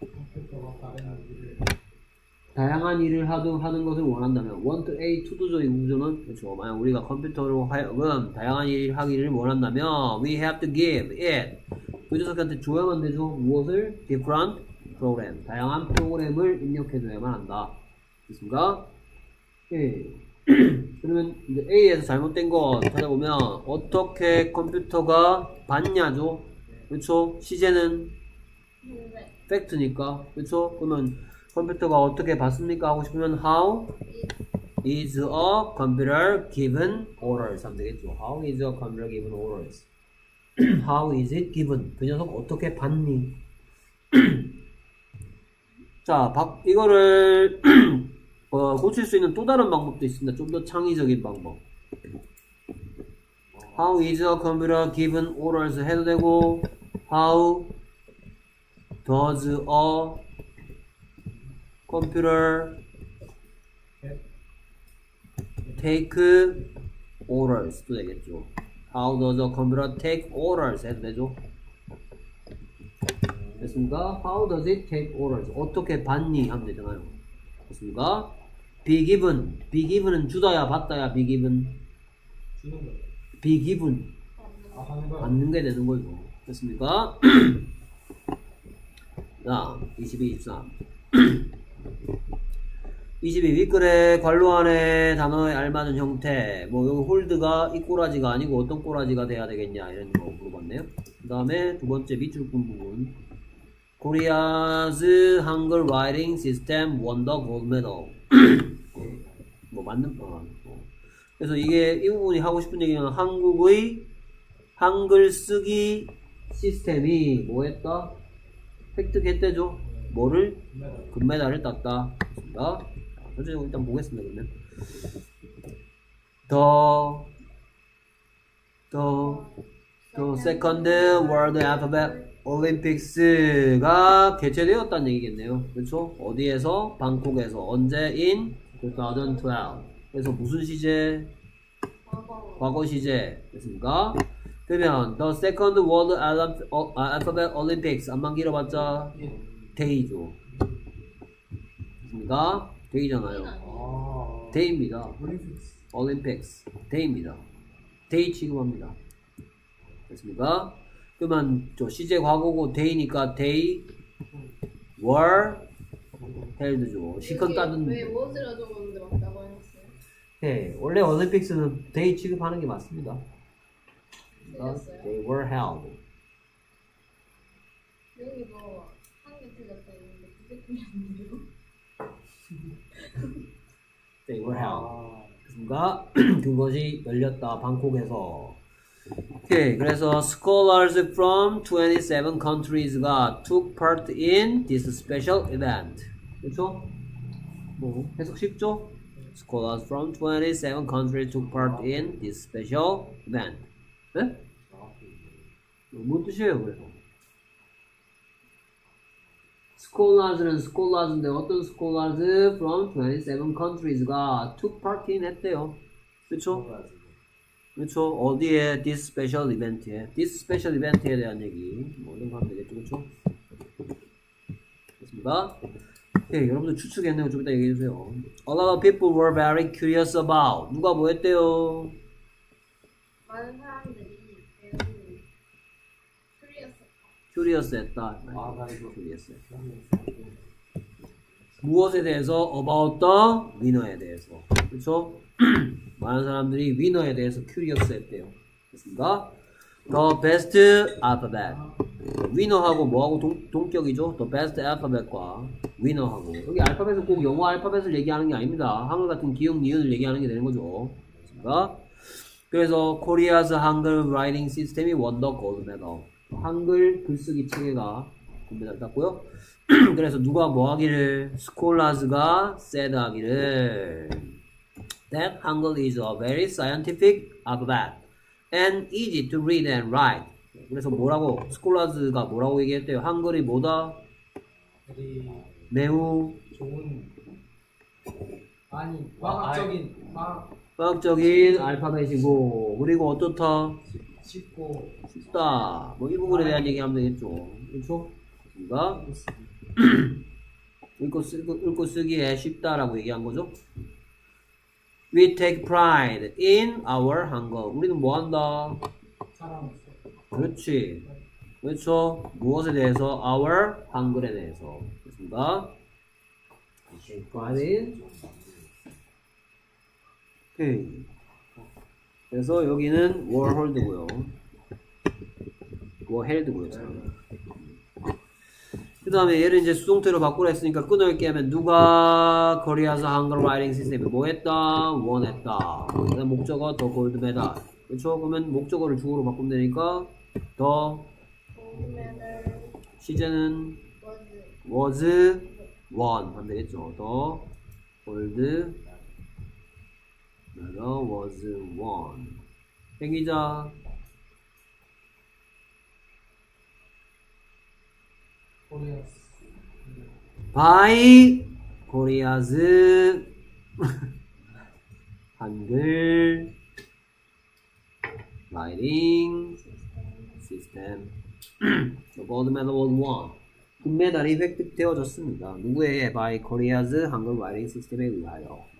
컴퓨터가 다른 일을 다양한 일을 하도 하는 것을 원한다면 want A 투도적인 구조는 그렇죠. 만약 우리가 컴퓨터로 하여금 다양한 일을 하기를 원한다면 we have to give it 그 녀석한테 줘야만 되죠. 무엇을 different 프로그램. 다양한 프로그램을 입력해줘야만 한다. 됐습니까? 예. 그러면 이제 A에서 잘못된 거 찾아보면 어떻게 컴퓨터가 봤냐죠. 그렇죠? 시제는 팩트니까. 그렇죠? 그러면 컴퓨터가 어떻게 봤습니까? 하고 싶으면 how is a computer given orders 하면 되겠죠. How is a computer given orders? How is it given? 그 녀석 어떻게 봤니? 자, 박, 이거를 어, 고칠 수 있는 또 다른 방법도 있습니다. 좀 더 창의적인 방법. How is a computer given orders 해도 되고 How does a computer take orders도 되겠죠. How does a computer take orders 해도 되죠. 됐습니까? How does it take orders? 어떻게 받니? 하면 되잖아요. 됐습니까? Be given. Be given은 주다야, 받다야, be given. 주는 거. Be given. 아. 받는 게 되는 거죠. 됐습니까? 자, 22, 23. 22 윗글에 관로 안에 단어에 알맞은 형태 뭐 여기 홀드가 이 꼬라지가 아니고 어떤 꼬라지가 돼야 되겠냐 이런 거 물어봤네요 그 다음에 두 번째 밑줄 군 부분 Korea's Hangul Writing System won the gold medal 예, 뭐 맞는 어, 어. 그래서 이게 이 부분이 하고 싶은 얘기는 한국의 한글 쓰기 시스템이 뭐 했다? 획득했대죠 뭐를? 금메달을 땄다. 좋습니다. 현재 일단 보겠습니다. 그러면 the second world alphabet Olympics가 개최되었다는 얘기겠네요. 그렇죠? 어디에서? 방콕에서 언제? in 2012. 그래서 무슨 시제? 과거 시제 됐습니까? 그러면 the second world Alpha- 어, 아, alphabet Olympics 암만 길어봤자 they죠. 됐습니까? they잖아요. 아. they입니다. Olympics. they입니다. they 취급합니다. 됐습니까? 그러면 저 시제 과거고 they니까 they were held죠. 시컨 왜 따든 was라 적었는데 맞다고 하셨어요? 네, 원래 Olympics는 they 취급하는 게 맞습니다. 틀렸어요? They were held. 여기도 Were held. 아. 그가 그것이 열렸다 방콕에서. 오케이 그래서 scholars from 27 countries가 took part in this special event. 그렇죠? 뭐 해석 쉽죠? Scholars from 27 countries took part in this special event. 네? 뭔 뜻이에요 그래서? scholars는 scholars인데 어떤 scholars from 27 countries가 took part in 했대요. 그렇죠? 그렇죠. 어디에 this special event에 this special event에 대한 얘기 뭐 이런 거 하면 되겠죠. 그렇죠? 됐습니다. 예, 여러분들 추측했네요. 좀 이따 얘기해 주세요. A lot of people were very curious about 누가 뭐 했대요? 많은 사람들이 curious 했다. 아, 나 이거. curious. 무엇에 대해서 about the winner에 대해서 그렇죠? 많은 사람들이 winner에 대해서 curious 했대요 됐습니까? the best alphabet winner하고 뭐하고 동, 동격이죠? the best alphabet과 winner하고 여기 알파벳은 꼭 영어 알파벳을 얘기하는 게 아닙니다 한글 같은 기억 니은을 얘기하는 게 되는 거죠 됐습니까? 그래서 Korea's 한글 writing system이 won the gold medal 한글 글쓰기 체계가 땄고요 그래서 누가 뭐 하기를 scholars가 said 하기를 that Hangul is a very scientific alphabet and easy to read and write 그래서 뭐라고 scholars가 뭐라고 얘기했대요 한글이 뭐다 매우 좋은 아니 과학적인 과 과학적인 알파벳이고 그리고 어떻다 쉽고 쉽다 뭐 이 부분에 대한 얘기하면 되겠죠 그렇죠? 그러니까 읽고, 쓰, 읽고 쓰기에 쉽다라고 얘기한 거죠. We take pride in our 한글. 우리는 뭐 한다? 그렇지. 그렇죠? 무엇에 대해서? our 한글에 대해서. 됐습니다. Take pride in. 오케이. 그래서 여기는 were held고요. 그 다음에 얘를 이제 수동태로 바꾸라 했으니까 끊어읽게 하면 누가 Korea's 한글 writing system이 뭐 했다? won했다. 그다음 목적어 the gold medal. 그렇죠? 그러면 목적어를 주어로 바꾸면 되니까 더 시제는 was won 하면 되겠죠. the gold medal was. 행기자 Korea's. by Korea's 한글 writing system The gold medal was won. 금메달이 획득되어졌습니다. 누구에 의해? by Korea's 한글 writing system에 의하여.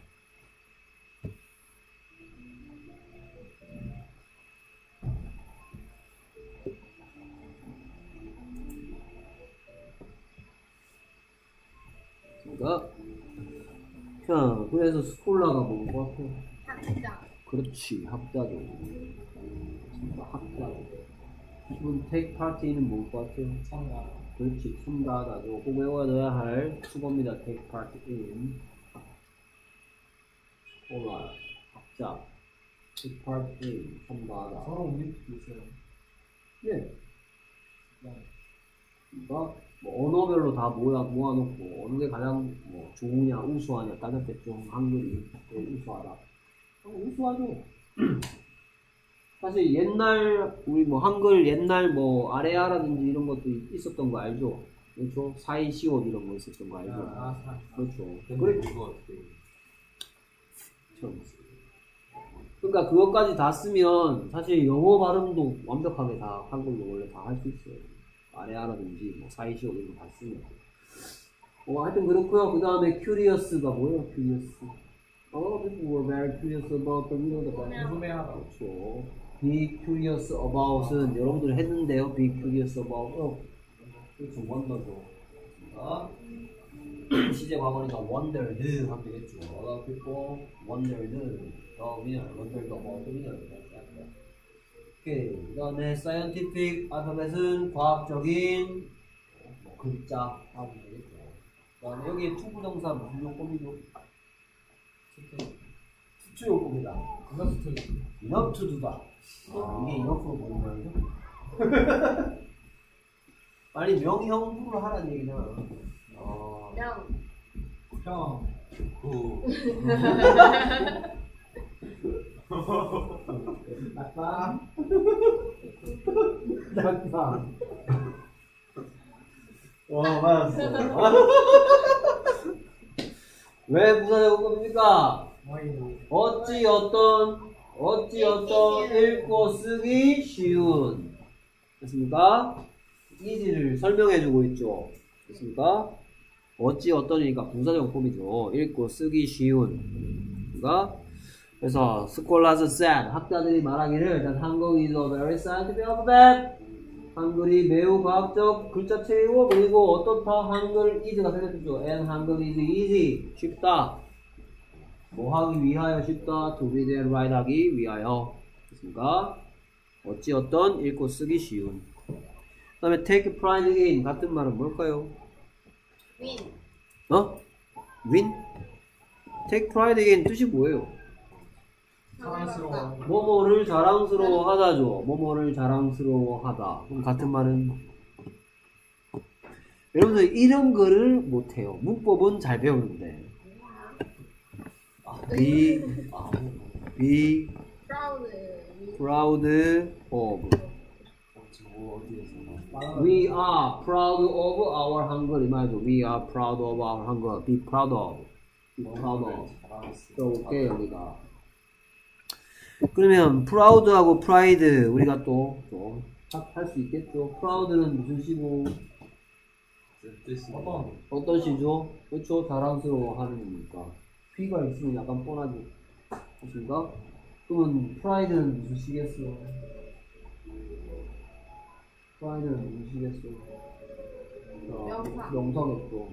그러니까 자 그래서 스콜라가 뭔 것 같아? 학자 그렇지 학자도 진짜 학자도 지금 take part는 뭔것 같아요? 참가. 그렇지 참가하다죠 꼭 외워둬야 할 수고입니다 take part in 스콜라 학자 take part in 참가하다 서로 우리도 있어요. 예 그러니까 뭐 언어별로 다 모아, 모아놓고 어느 게 가장 뭐 좋으냐 우수하냐 따졌겠죠 한글이 제일 우수하다 어, 우수하죠 사실 옛날 우리 뭐 한글 옛날 뭐 아레아라든지 이런 것도 있었던 거 알죠 그렇죠 사이시옷 이런 거 있었던 거 알죠 아, 사. 그렇죠 근데 그래 이거 어떻게? 참. 그러니까 그것까지 다 쓰면 사실 영어 발음도 완벽하게 다 한글로 원래 다 할 수 있어요. 아레아라든지 뭐 사이시오 이런 거다 쓰면. 어, 하여튼 그렇고요. 그 다음에 curious가 뭐예요? curious. Oh, people were very curious about the real the 궁금해하다. 그렇죠. Be curious about은 여러분들 했는데요. Be curious about. 어, 그렇죠. wonder죠. 자, 시제 과거니까 wondered 하면 되겠죠. A lot of people wondered the winner, wondered about the winner. 오케이. 그 다음에 scientific alphabet은 과학적인 뭐 글자 하면 되겠죠. 그 다음에 여기 투부정사 무슨 용법이죠? 투투 용법이다. enough to do다. 아. 이게 enough로 보는 말이죠? 아니 명형으로 하라는 얘기잖아. 어. 명 형. 구. 낙방. 낙방. 와 맞았어. 왜 부사적 겁니까? 와인. 어찌 어떤 어찌 어떤 읽고 쓰기 쉬운 됐습니까? 이지를 설명해주고 있죠. 됐습니까? 어찌 어떤이니까 부사적 폼이죠. 읽고 쓰기 쉬운. 그러니까 그래서 scholars said 학자들이 말하기를 that 한국 is a very scientific alphabet. 한글이 매우 과학적 글자체이고 그리고 어떻다 한글 is가 생겼죠. and 한글 is easy 쉽다. 뭐 하기 위하여 쉽다. to read and write 하기 위하여. 됐습니까? 어찌 어떤 읽고 쓰기 쉬운. 그 다음에 take pride in 같은 말은 뭘까요? 윈 어? win? take pride in 뜻이 뭐예요? 사랑스러워. 뭐뭐를 자랑스러워하다죠. 뭐뭐를 자랑스러워하다. 그럼 같은 말은 여러분들 이런 거를 못해요. 문법은 잘 배우는데. 아, be, 아, be proud of. We are proud of our 이 말이죠. We are proud of our 한글. Be proud of. Be proud of. 써볼게 여기가. 그러면 proud하고 pride 우리가 또할 수 있겠죠. proud는 무슨 시고. 어떤? 어떤 시죠? 그렇죠. 자랑스러워하는 겁니까? B가 있으면 약간 뻔하죠. 그렇습니까? 그러면 pride는 무슨 시겠어? pride는 무시겠어. 어, 명사. 명사겠고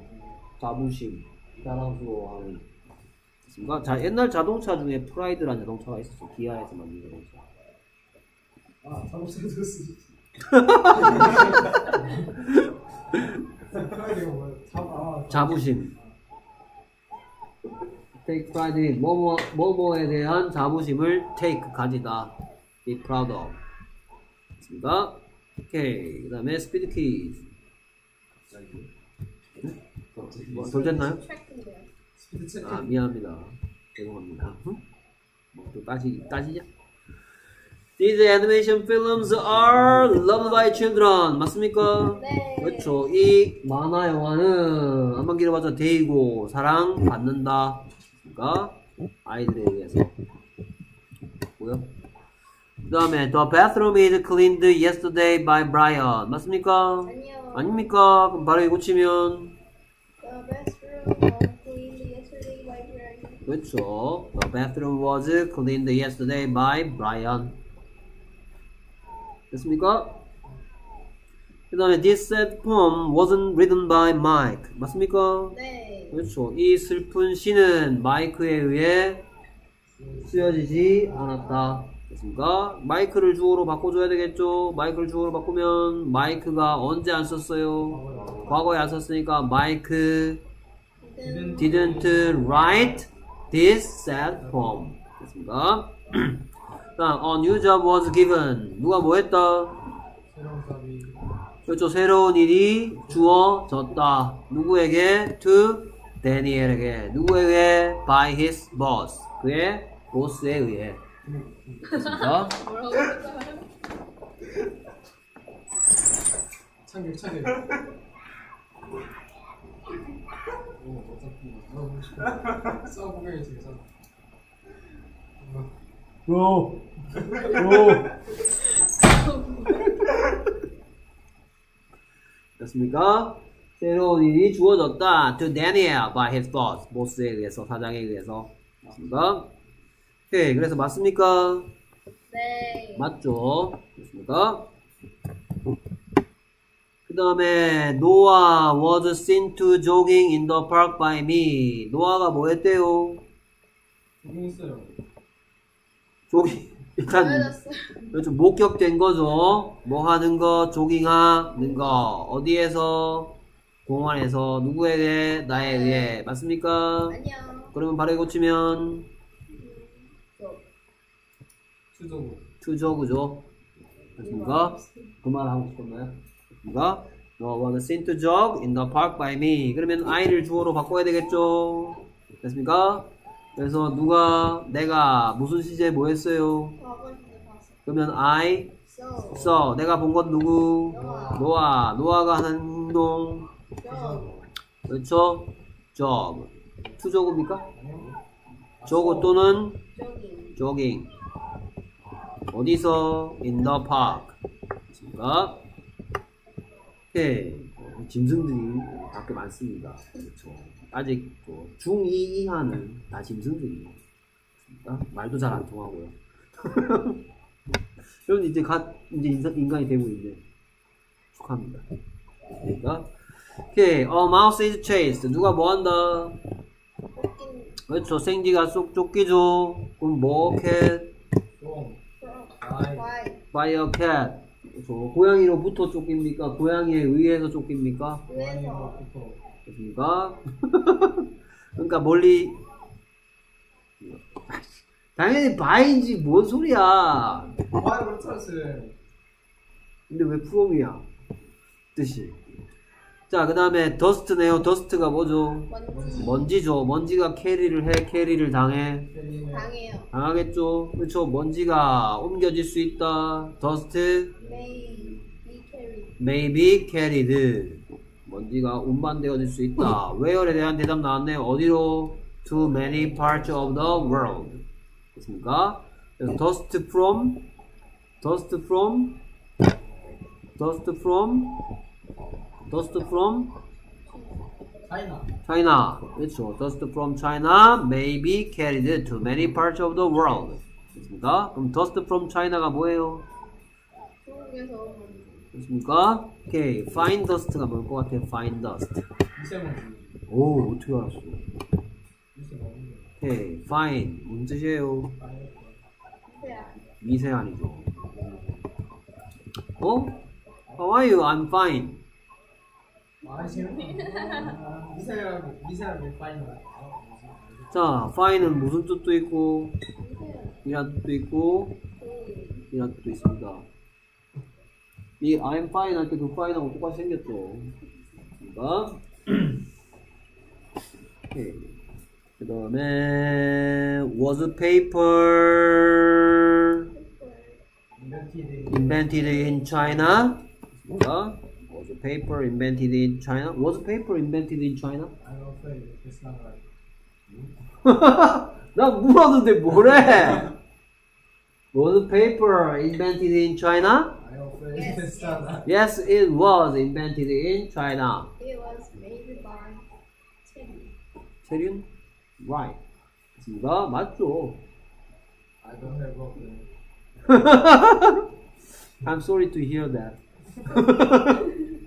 자부심, 자랑스러워하는. 그렇습니까? 자, 옛날 자동차 중에 프라이드라는 자동차가 있었어. 기아에서 만든 자동차. 아, 자동차 들었어. 프라이드가 뭐야? 잡, 아, 자부심. take pride, 뭐뭐, 뭐뭐에 대한 자부심을 take, 가지다. be proud of. 됐습니까? 오케이. 그 다음에 speed quiz. 뭐, 덜 됐나요? 아, 미안합니다. 죄송합니다. 응? 뭐또 따지, 따지냐? These animation films are loved by children. 맞습니까? 네. 그렇죠. 이 만화 영화는 한번 길어봤자 데이고 사랑 받는다. 그러니까 아이들에 의해서. 뭐요? 그 다음에 The bathroom is cleaned yesterday by Brian. 맞습니까? 아니요. 아닙니까? 그럼 바로 이거 치면 The best 그렇죠. The bathroom was cleaned yesterday by Brian. 됐습니까? 그 다음에 This sad poem wasn't written by Mike. 맞습니까? 네. 그렇죠. 이 슬픈 시는 마이크에 의해 쓰여지지 않았다. 됐습니까? 마이크를 주어로 바꿔줘야 되겠죠? 마이크를 주어로 바꾸면 마이크가 언제 안 썼어요? 과거에 안 썼으니까 마이크 didn't write this sad poem. 됐습니까? 다음, a new job was given. 누가 뭐 했다? 그렇죠. 새로운 일이 주어졌다. 누구에게? to 데니엘에게. 누구에게? by his boss. 그의 보스에 의해. 했어요? 참길, 참길. 싸우고 싶어. 싸우고 가야지, 괜찮아. 오! 오! 됐습니까? 새로운 일이 주어졌다. To Daniel by his boss. 보스에 의해서, 사장에 의해서. 됐습니까? 오케이. 그래서 맞습니까? 네. 맞죠? 됐습니까? 그 다음에 노아 was seen to jogging in the park by me. 노아가 뭐 했대요? 조깅했어요. 조깅 일단. 그렇죠 목격된 거죠. 뭐 하는 거 조깅하는 거 어디에서 공원에서 누구에게 나에 의해 맞습니까? 아니요. 그러면 바로 고치면. 투죠 그죠? 됐습니까? 그 말 하고 싶었나요? 됐습니까? No was seen to jog in the park by me. 그러면 I를 주어로 바꿔야 되겠죠? 됐습니까? 그래서 누가 내가 무슨 시제 뭐 했어요? 그러면 I So. 내가 본 건 누구? 노아. 노아. 노아가 하는 행동. 그렇죠? jog. 투조그입니까? 조그 또는. 조깅. 어디서? in the park. 됐습니까? 네, 어, 짐승들이 밖에 많습니다. 그렇죠. 아직 뭐 중2 이하는 다 짐승들이에요. 말도 잘 안 통하고요. 여러분 이제 갓 이제 인사- 인간이 되고 있네. 축하합니다. 그러니까 오케이, 어 mouse is chased. 누가 뭐 한다? 그렇죠. 생쥐가 쏙 쫓기죠. 그럼 뭐. Why? by a cat. 그렇죠. 고양이로부터 쫓깁니까? 고양이에 의해서 쫓깁니까? 위에서. 고양이부터. 됐습니까? 그러니까 멀리 당연히 by인지 뭔 소리야. 그렇잖아, 쌤. 근데 왜 from이야? 뜻이. 자, 그 다음에 dust네요. dust가 뭐죠? 먼지. 먼지 죠. 먼지가 carry를 해, carry를 당해. 당해요. 당하겠죠. 그렇죠. 먼지가 옮겨질 수 있다. dust May be carried. may be carried. 먼지가 운반되어질 수 있다. where에 대한 대답 나왔네요. 어디로? To many parts of the world. 됐습니까? 그래서 dust from, dust from, dust from, dust from 차이나. China. 그렇죠. Dust from China may be carried to many parts of the world. 됐습니까? 그럼 dust from China가 뭐예요? 중국에서. 됐습니까? 오케이. find dust가 뭘 것 같아? find dust. 미세먼지. 오, 어떻게 알았어? 미세먼지. 오케이. find. 무슨 뜻이에요? 미세한이죠. 어? How are you? I'm fine. 자, fine은 무슨 뜻도 있고, 이란 뜻도 있고, 그 이란 뜻도 있습니다. 이 I'm fine 할 때 그 fine하고 똑같이 생겼죠. 그러니까. 그 다음에 was paper invented in China? 그러니까 paper invented in China? Was paper invented in China? I'm afraid it's not right. 나 물었는데 뭐래? Was paper invented in China? I'm afraid Yes, it's not right. Yes, it was invented in China. it was made by Teddy. 체륜? Right. 맞습니다. 맞죠? I don't have a plan. I'm sorry to hear that.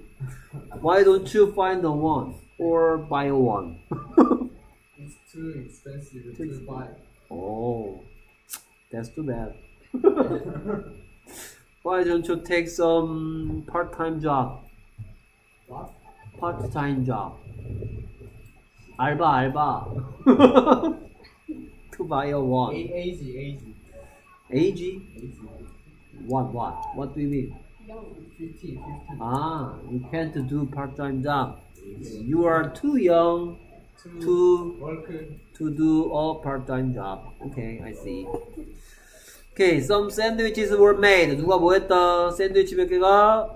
Why don't you find the one or buy one? it's too expensive to buy. Oh, that's too bad. Why don't you take some part-time job? What? Part-time job. Alba, alba. to buy a one. A- AG, AG. AG? AG. What, what? What do you mean? Young. 50 50. Ah, you can't do part-time job. You are too young To to work. to do a part-time job. Okay, I see. Okay, some sandwiches were made. 누가 뭐 했다? 샌드위치 몇 개가.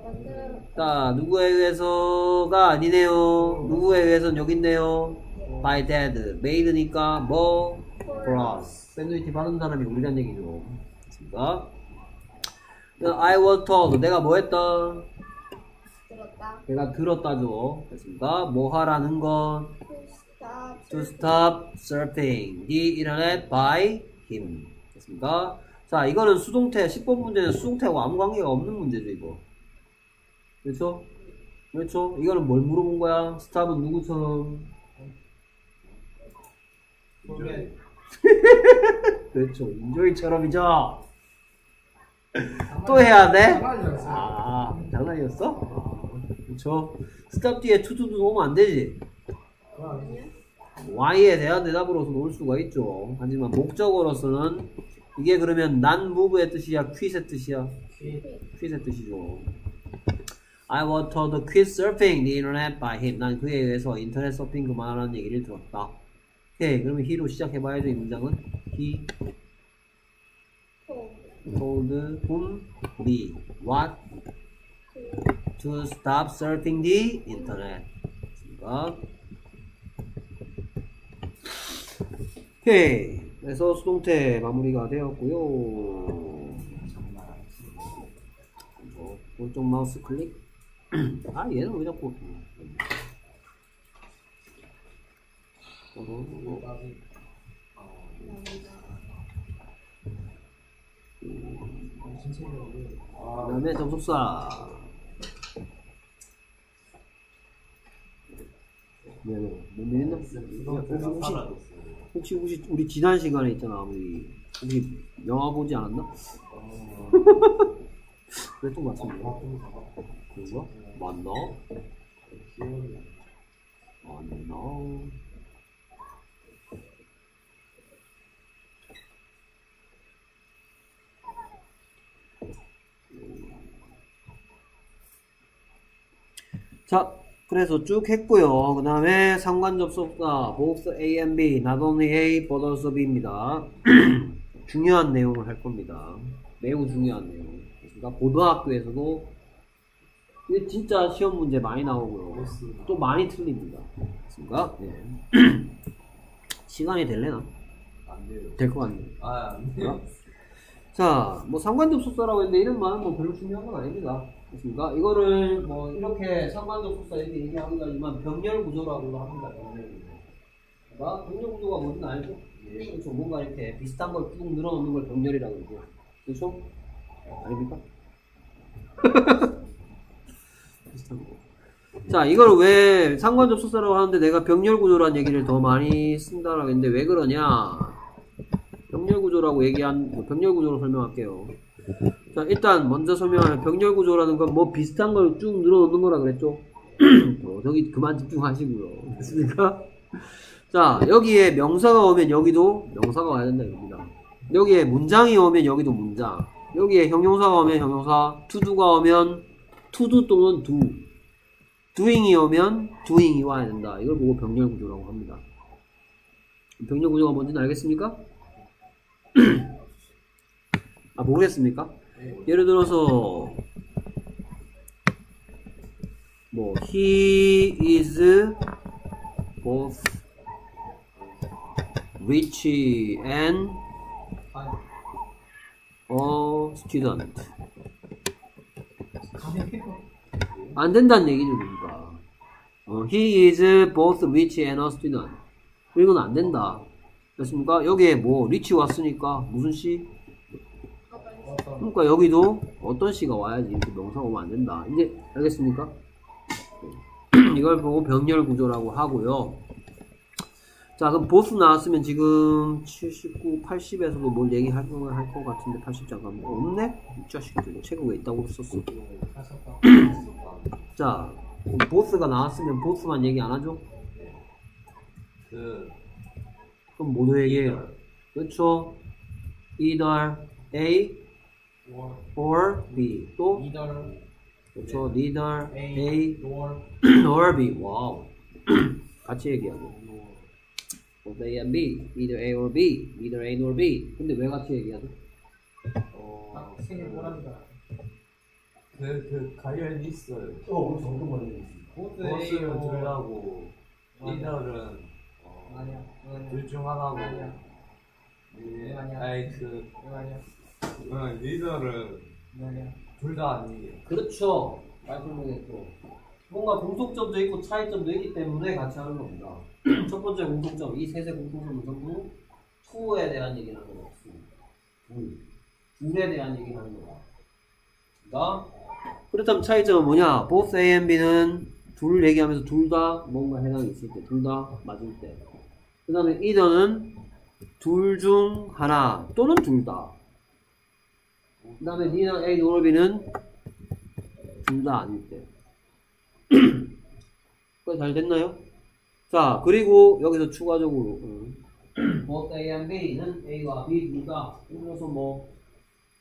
자, 누구에 의해서가 아니네요. 누구에 의해서는 여기 있네요. By dad. made니까 뭐? For us. 샌드위치 받은 사람이 우리란 얘기죠. 됐습니까? I was told. 내가 뭐 했다? 들었다. 내가 들었다죠. 됐습니까? 뭐 하라는 건? To stop. To stop surfing the internet by him. 됐습니까? 자, 이거는 수동태, 10번 문제는 수동태하고 아무 관계가 없는 문제죠, 이거. 그렇죠? 그렇죠? 이거는 뭘 물어본 거야? 스탑은 누구처럼? 그렇죠. enjoy처럼이죠. 또 해야 돼? 아, 장난이었어? 아, 그렇죠. stop 뒤에 to do 놓으면 안 되지. why에 대한 대답으로서 놓을 수가 있죠. 하지만 목적어로서는 이게 그러면 난 move의 뜻이야, quit의 뜻이야? quit의 뜻이죠. I was told to quit surfing the internet by him. 난 그에 의해서 인터넷 서핑 그만하라는 얘기를 들었다. 오케이, 그러면 he로 시작해봐야죠, 이 문장은. He told. whom? Me. What? To. To stop surfing the internet. 됐습니까? 오케이. 그래서 수동태 마무리가 되었고요. 오른쪽 마우스 클릭. 아 얘는 왜 자꾸 어, 책이라고 아 그 다음에 접속사. 미안해. 못 믿나? 혹시 혹시 혹시 우리 지난 시간에 있잖아 우리 우리 영화 보지 않았나? 그랬던 것 같은데. 그런가? 맞나? 맞나? 자, 그래서 쭉 했고요. 그 다음에 상관 접속사, both A and B, not only A, but also B입니다. 중요한 내용을 할 겁니다. 매우 중요한 내용. 그러니까 고등학교에서도 이게 진짜 시험 문제 많이 나오고요. 또 많이 틀립니다. 맞습니까? 네. 시간이 될래나? 안 돼요 될 것 같네요. 아 안 돼요 자, 뭐 상관접속사라고 했는데 이름만 뭐 별로 중요한 건 아닙니다. 그렇습니까? 이거를 뭐 이렇게 상관접속사 이렇게 얘기하기도 하지만 병렬 구조라고도 합니다. 병렬. 그러니까 병렬 구조가 뭔지 알죠? 예, 그렇죠. 뭔가 이렇게 비슷한 걸 쭉 늘어놓는 걸 병렬이라고 그러죠. 그렇죠? 아닙니까? 비슷한 거. 자, 이걸 왜 상관접속사라고 하는데 내가 병렬 구조라는 얘기를 더 많이 쓴다라고 했는데 왜 그러냐? 병렬 구조라고 얘기한, 뭐 병렬 구조로 설명할게요. 자, 일단 먼저 설명하면 병렬 구조라는 건 뭐 비슷한 걸 쭉 늘어놓는 거라 그랬죠? 어, 저기 그만 집중하시고요. 됐습니까? 자, 여기에 명사가 오면 여기도 명사가 와야 된다, 이겁니다. 여기에 문장이 오면 여기도 문장. 여기에 형용사가 오면 형용사. 투두가 오면 투두 또는 두. doing이 오면 doing이 와야 된다. 이걸 보고 병렬 구조라고 합니다. 병렬 구조가 뭔지는 알겠습니까? 아, 모르겠습니까? 예를 들어서, 뭐, he is both rich and a student. 안 된다는 얘기죠, 그러니까. 어, he is both rich and a student. 이건 안 된다. 됐습니까? 여기에 뭐, rich 왔으니까, 무슨 시? 그러니까 여기도 어떤 시가 와야지 이렇게 명사가 오면 안 된다. 이제 알겠습니까? 이걸 보고 병렬 구조라고 하고요. 자, 그럼 보스 나왔으면 지금 79, 80에서도 뭘 얘기할 것 같은데 80 잠깐 없네? 이 자식들 책왜 있다고 썼어? 자, 보스가 나왔으면 보스만 얘기 안 하죠? 그 그럼 모두 얘기해요. 그렇죠? either A 월 or B 또 이달 그렇죠? neither A A 월 or B. 와우. 같이 얘기하고. Both A and B. Either A or B. Either A or B. 근데 왜 같이 얘기하죠? 어, 생일 보랍니다 그, 그 관련이 있어요. 어, 정도 걸리는 버스는 둘하고 리더는 어, 아니야 그거 아니야 둘중 하나고 아니야 예, 아니야. 아니 그 그거 아니야 둘다 아니에요. 그렇죠. 말씀드렸고. 뭔가 공통점도 있고 차이점도 있기 때문에 같이 하는 겁니다. 첫 번째 공통점, 이 셋의 공통점은 전부 투에 대한 얘기를 하는 거 없습니다. 둘. 둘에 대한 얘기를 하는 거다. 그러니까 그렇다면 차이점은 뭐냐? both A and B는 둘 얘기하면서 둘 다 뭔가 해당이 있을 때, 둘 다 맞을 때. 그 다음에 either는 둘 중 하나 또는 둘 다. 그 다음에 D나 A, B는 둘 다 아닐 때. 그거 잘 됐나요? 자, 그리고 여기서 추가적으로 음, both A and B는 A와 B 둘 다. 예를 들어서 뭐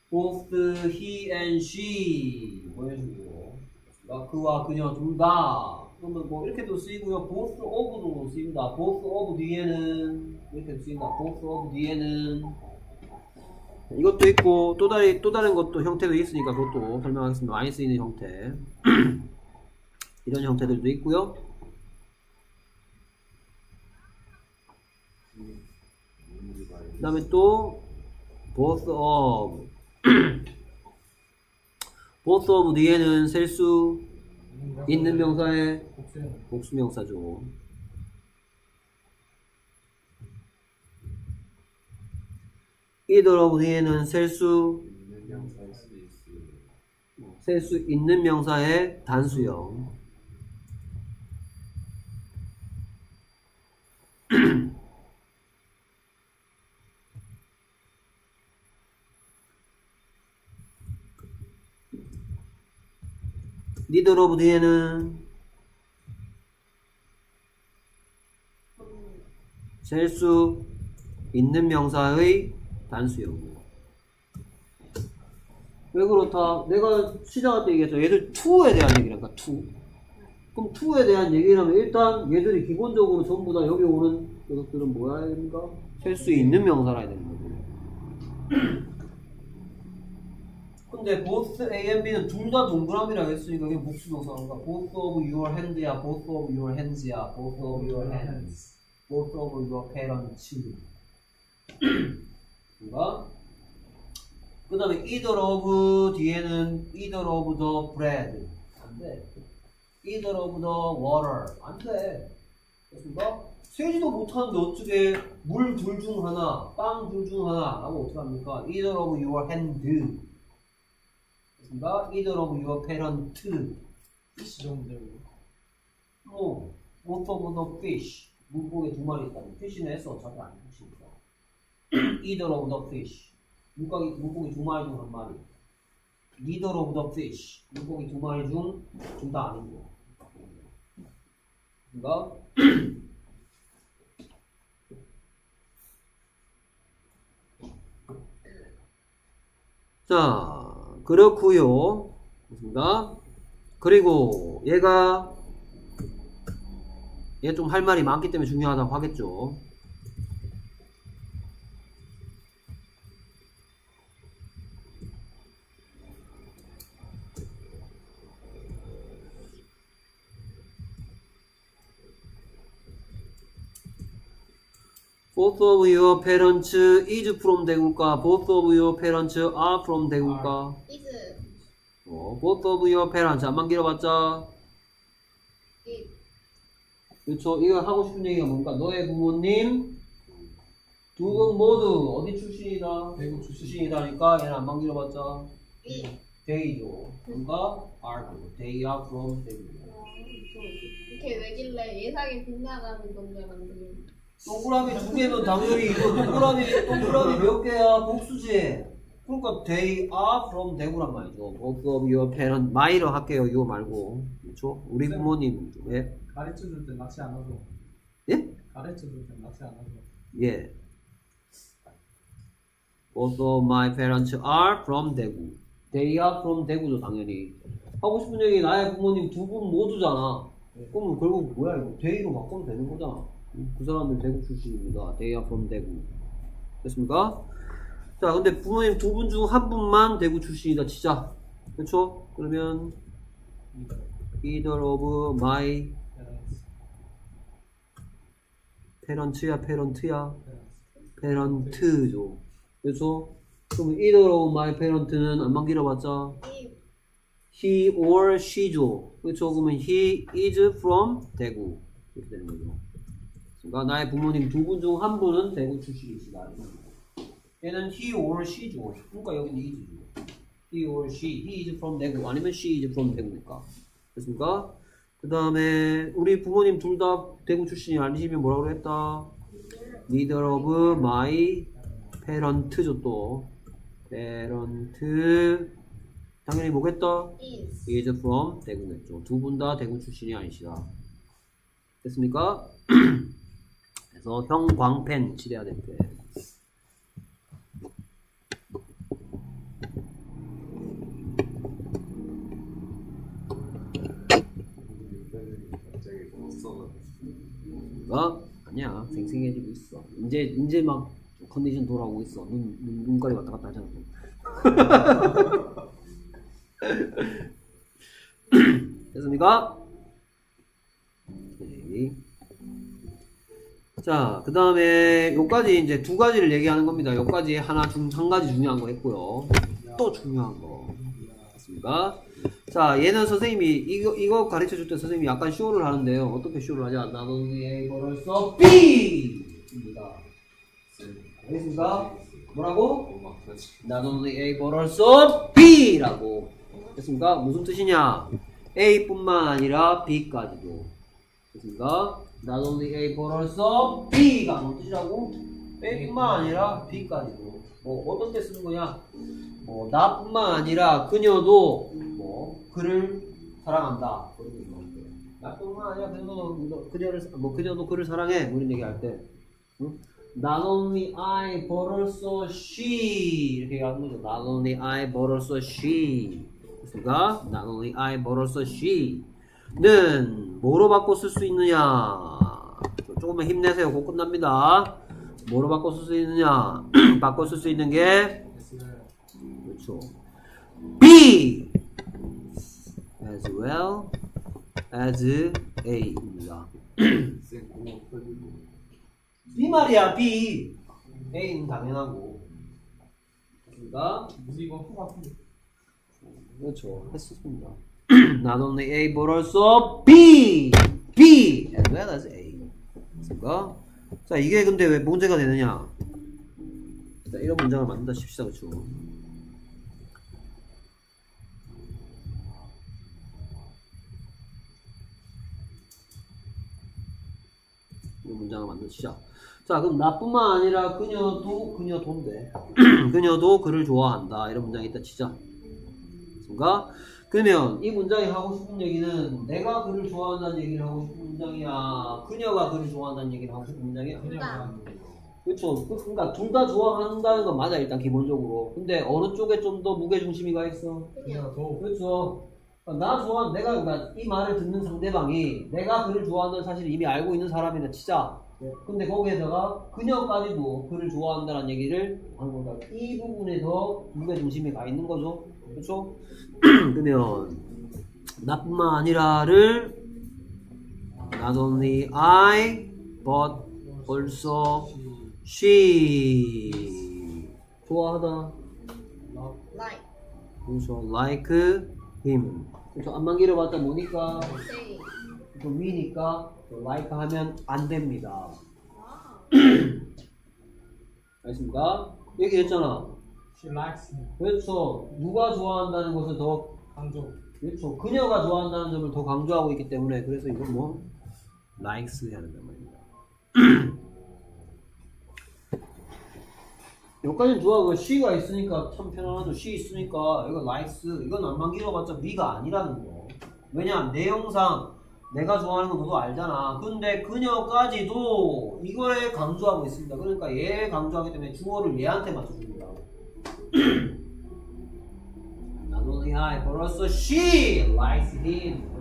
both he and she 뭐 이런 식으로 그러니까 그와 그녀 둘 다. 그러면 뭐 이렇게도 쓰이고요. both of도 쓰입니다. both of 뒤에는 이렇게 쓰인다. both of 뒤에는 이것도 있고 또 다른 또 다른 것도 형태도 있으니까 그것도 설명하겠습니다. 많이 쓰이는 형태 이런 형태들도 있고요. 그 다음에 또 both of both of 뒤에는 셀 수 있는 명사의 복수명사죠. Of 뒤에는 셀 수. 셀 수 있는 명사의 단수형. neither of 뒤에는 셀 수 있는 명사의 단수형. 왜 그렇다? 내가 시작할 때 얘기했죠. 얘들 two에 대한 얘기랄까, two. 그럼 two에 대한 얘기라면 일단 얘들이 기본적으로 전부 다 여기 오는 녀석들은 뭐야 해야 됩니까? 셀 수 있는 명사라 해야 되는 거고. 근데 both A and B는 둘 다 동그라미라고 했으니까 그게 복수명사인가? both of your hand야, both of your hands야, both of your hands, both of your parents. 뭔가? 그 다음에 either of 뒤에는 either of the bread 안 돼. either of the water 안 돼. 됐습니까? 세지도 못하는데 어떻게 물 둘 중 하나, 빵 둘 중 하나 하면 어떡합니까? either of your hand 됐습니까? either of your parent 피시 정도. 뭐 both of the fish 물고기 두 마리 있다. fish는 해서 어차피 안 붙이니까. either of the fish 물고기 물고기 두 마리 중 한 마리. neither of the fish 물고기 두 마리 중 둘 다 아니고. 그러니까 자 그렇고요. 됐습니다. 그리고 얘가 얘 좀 할 말이 많기 때문에 중요하다고 하겠죠. Both of your parents is from 대구가 Both of your parents are from 대구가 is 어, both of your parents 안만 길어봤자 it 그렇죠 이거 하고 싶은 얘기가 뭔가 너의 부모님 두분 모두 어디 출신이다 대구 출신. 출신이다니까 얘는 안만 길어봤자 it they죠 그러니까 are they are from 대구 이렇게 왜길래 예상이 빗나가는 건줄 알았는데 동그라미 두 개면 당연히 이거 동그라미 동그라미 몇 개야 복수지 그러니까 they are from 대구란 말이죠 both of your parents my로 할게요 이거 말고 그렇죠 우리 부모님 예? 가르쳐 줄 때 낚시 안 하죠. 예? 가르쳐 줄 때 낚시 안 하죠. 예. Both of my parents are from 대구. They are from 대구죠, 당연히. 하고 싶은 얘기 나의 부모님 두 분 모두잖아. 그럼 결국 뭐야 이거? they로 바꾸면 되는 거잖아. 그 사람들 대구 출신입니다. They from 대구. 됐습니까? 자, 근데 부모님 두 분 중 한 분만 대구 출신이다 치자. 그렇죠? 그러면 either of my parents야, parent야. 페런트죠. 그래서 그럼 either of my parent는 안만 길어봤자 he or she죠. 그렇죠. 그러면 he is from 대구 이렇게 되는 거죠. 그러니까 나의 부모님 두 분 중 한 분은 대구 출신이시다. 얘는 he or she죠. 그러니까 여기는 is죠. he or she, he is from 대구 아니면 she is from 대구니까. 됐습니까? 그 다음에 우리 부모님 둘 다 대구 출신이 아니시면 뭐라고 했다? neither of my parent죠 또 parent 당연히 뭐겠다? is is from 대구겠죠 두 분 다 대구 출신이 아니시다 됐습니까? 그래서 형광펜 칠해야 될 때 어? 아니야 생생해지고 있어 이제 이제 막 컨디션 돌아오고 있어 눈, 눈 눈깔이 왔다 갔다 하잖아 됐습니까? 오케이. 자, 그 다음에 요까지 이제 두 가지를 얘기하는 겁니다. 요까지 하나 중, 한 가지 중요한 거 했고요. 또 중요한 거. 됐습니까? 자, 얘는 선생님이 이거, 이거 가르쳐 줄 때 선생님이 약간 쇼를 하는데요. 어떻게 쇼를 하냐? 나는 이거를 써 B! 입니다. 알겠습니까? 뭐라고? Only A also B라고 됐습니까? 무슨 뜻이냐? A뿐만 아니라 B까지도 됐습니까? Not only A but also B가 무슨 뜻이라고? A뿐만 아니라 B까지도 뭐 어떤 때 쓰는 거냐? 뭐 나뿐만 아니라 그녀도 뭐 그를 사랑한다. 나뿐만 아니라 그녀도 그녀를 뭐 그녀도 그를 사랑해 뭐 이런 얘기 할 때. 응? Not only I, but also she 이렇게 하는 거죠. Not only I, but also she. 됐습니까? Not only I, but also she는 뭐로 바꿔 쓸 수 있느냐? 조금만 힘내세요. 곧 끝납니다. 뭐로 바꿔 쓸 수 있느냐? 바꿔 쓸 수 있는 게 그렇죠. B as well as A입니다. B 말이야 B A는 당연하고 그러니까. 그렇죠 했었습니다 Not only A but also B B as well as A 됐습니까? 자 이게 근데 왜 문제가 되느냐? 자, 이런 문장을 만든다 싶시다 그쵸? 이런 문장을 만드시자 자 그럼 나뿐만 아니라 그녀도 그녀도인데 그녀도 그를 좋아한다. 이런 문장이 있다 치자. 그니까? 그러면 이 문장이 하고 싶은 얘기는 내가 그를 좋아한다는 얘기를 하고 싶은 문장이야. 그녀가 그를 좋아한다는 얘기를 하고 싶은 문장이야. 거. 그렇죠. 그- 그러니까 둘 다 좋아한다는 건 맞아 일단 기본적으로. 근데 어느 쪽에 좀 더 무게 중심이 가 있어? 그냥 그렇죠. 나 좋아, 내가 그러니까 이 말을 듣는 상대방이 내가 그를 좋아한다는 사실을 이미 알고 있는 사람이라 치자. 근데 거기에다가 그녀까지도 그를 좋아한다는 얘기를 하는 거다. 이 부분에 더 무게 중심이 가 있는 거죠. 그렇죠? 그러면 나뿐만 아니라를 not only I but also she 좋아하다. like 그래서 like him. 그래서 안만 길어봤자 뭐니까 그 위니까 또 like 하면 안 됩니다. 와 알겠습니까? 얘기했잖아. She likes me. 그렇죠. 누가 좋아한다는 것을 더 강조. 그렇죠. 그녀가 좋아한다는 점을 더 강조하고 있기 때문에 그래서 이건 뭐 likes 해야 된단 말입니다. 여기까지는 좋아. 그 she가 있으니까 참 편안하죠. she 있으니까 이거 likes 이건 안만 길어봤자 위가 아니라는 거. 왜냐 내용상 내가 좋아하는 건 너도 알잖아. 근데 그녀까지도 이거에 강조하고 있습니다. 그러니까 얘 강조하기 때문에 주어를 얘한테 맞춰줍니다. Not only I, but also she likes him.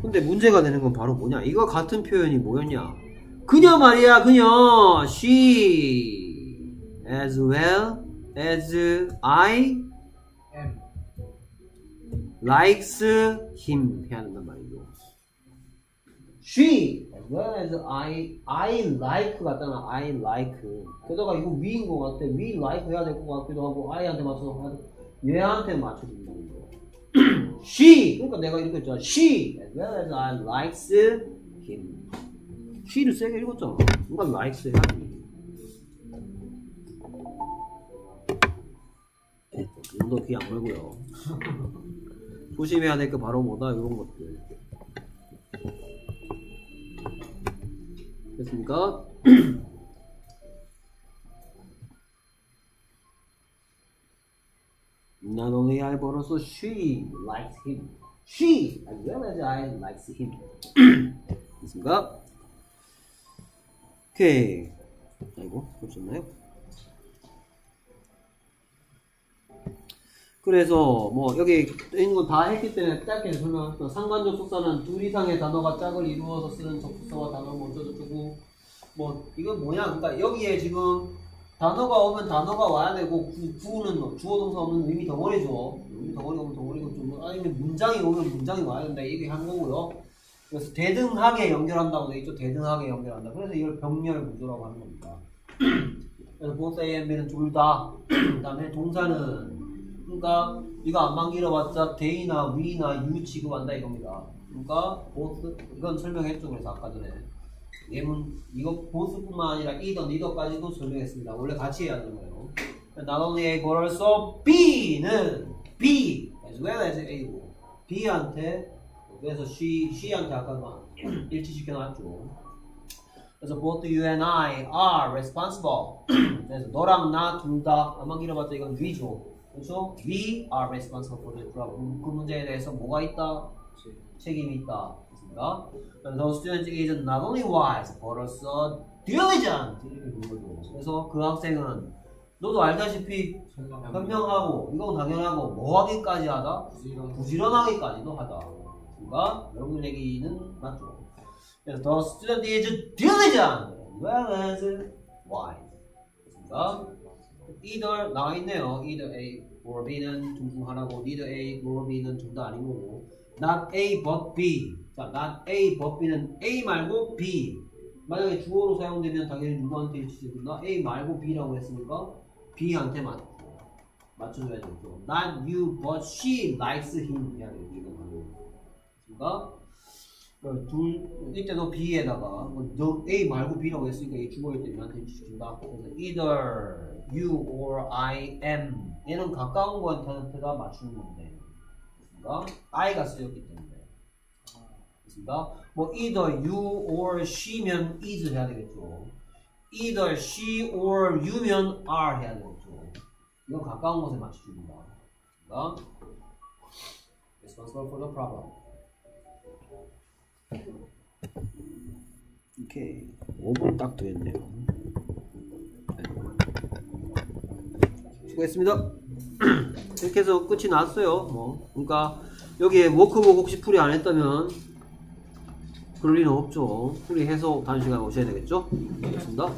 근데 문제가 되는 건 바로 뭐냐? 이거 같은 표현이 뭐였냐? 그녀 말이야, 그녀. She as well as I M. likes him 해야 된단 말이죠. She as well as I I like 같잖아. I like. 게다가 이거 위인 것 같아. We like 해야 될 것 같기도 하고 I한테 맞춰서. 얘한테 맞춰준다는 거. She 그러니까 내가 이렇게 했잖아. She as well as I likes him. She를 세게 읽었잖아. 누가 likes 해야지. 좀더 귀안 멀고요. 조심해야 될 게 바로 뭐다 이런 것들 됐습니까? Not only I but also she likes him. She as well as I likes him. 됐습니까? 오케이. 아이고 보셨나요? 그래서 뭐 여기 있는 거 다 했기 때문에 짧게 설명할게요. 상관 접속사는 둘 이상의 단어가 짝을 이루어서 쓰는 접속사와 단어 뭐 어쩌고저쩌고 뭐 이건 뭐냐 그러니까 여기에 지금 단어가 오면 단어가 와야 되고 구, 뭐 주어 동사 없는 의미 덩어리죠. 의미 덩어리가 오면 덩어리고 좀 아니면 문장이 오면 문장이 와야 된다 이게 한 거고요. 그래서 대등하게 연결한다고 돼 있죠. 대등하게 연결한다. 그래서 이걸 병렬 구조라고 하는 겁니다. 그래서 both A and B는 둘 다. 그다음에 동사는 그러니까 이거 안만 길어봤자 they나 we나 you 취급한다 이겁니다. 그러니까 both 이건 설명했죠. 그래서 아까 전에 얘는 이거 both뿐만 아니라 either, neither까지도 설명했습니다. 원래 같이 해야 되는 거예요. Not only A but also B는 B as well as A고 B한테 그래서 she, she한테 아까 일치시켜 놨죠. 그래서 both you and I are responsible. 그래서 너랑 나 둘다 안만 길어봤자 이건 we죠. 그렇죠? We are responsible for the problem. 그 문제에 대해서 뭐가 있다? 책임이 있다. 그렇습니까? 그래서 student is not only wise but also diligent. 그래서 그 학생은 너도 알다시피 현명하고 이건 당연하고 뭐 하기까지 하다? 부지런하기까지도 하다. 그러니까 여러분 얘기는 맞죠. 그래서 the student is diligent as well as wise. 그렇습니까? Either 나와 있네요. either A or B는 둘중 하나고 neither A or B는 둘 다 아닌 거고. Not A but B. 자 not A but B는 A 말고 B. 만약에 주어로 사용되면 당연히 누구한테 일치된다 A 말고 B라고 했으니까 B한테 맞, 맞춰줘야 되죠. Not you but she likes him. 해야 되죠 이거 그러니까? 둘 이때도 B에다가 A 말고 B라고 했으니까 이 주어일 때 얘한테 일치된다? 그래서 either you or I am 얘는 가까운 거한테다 맞추는 건데 그러니까 I가 쓰였기 때문에 됐습니다. 뭐 either you or she면 is 해야 되겠죠. either she or you면 are 해야 되겠죠. 이건 가까운 곳에 맞춰줍니다. 됐습니다. Responsible for the problem. 오케이. 5분 딱 되겠네요. 수고했습니다. 이렇게 해서 끝이 났어요. 뭐, 그러니까 여기에 워크북 혹시 풀이 안 했다면 그럴 리는 없죠. 풀이 해서 다음 시간에 오셔야 되겠죠? 알겠습니다.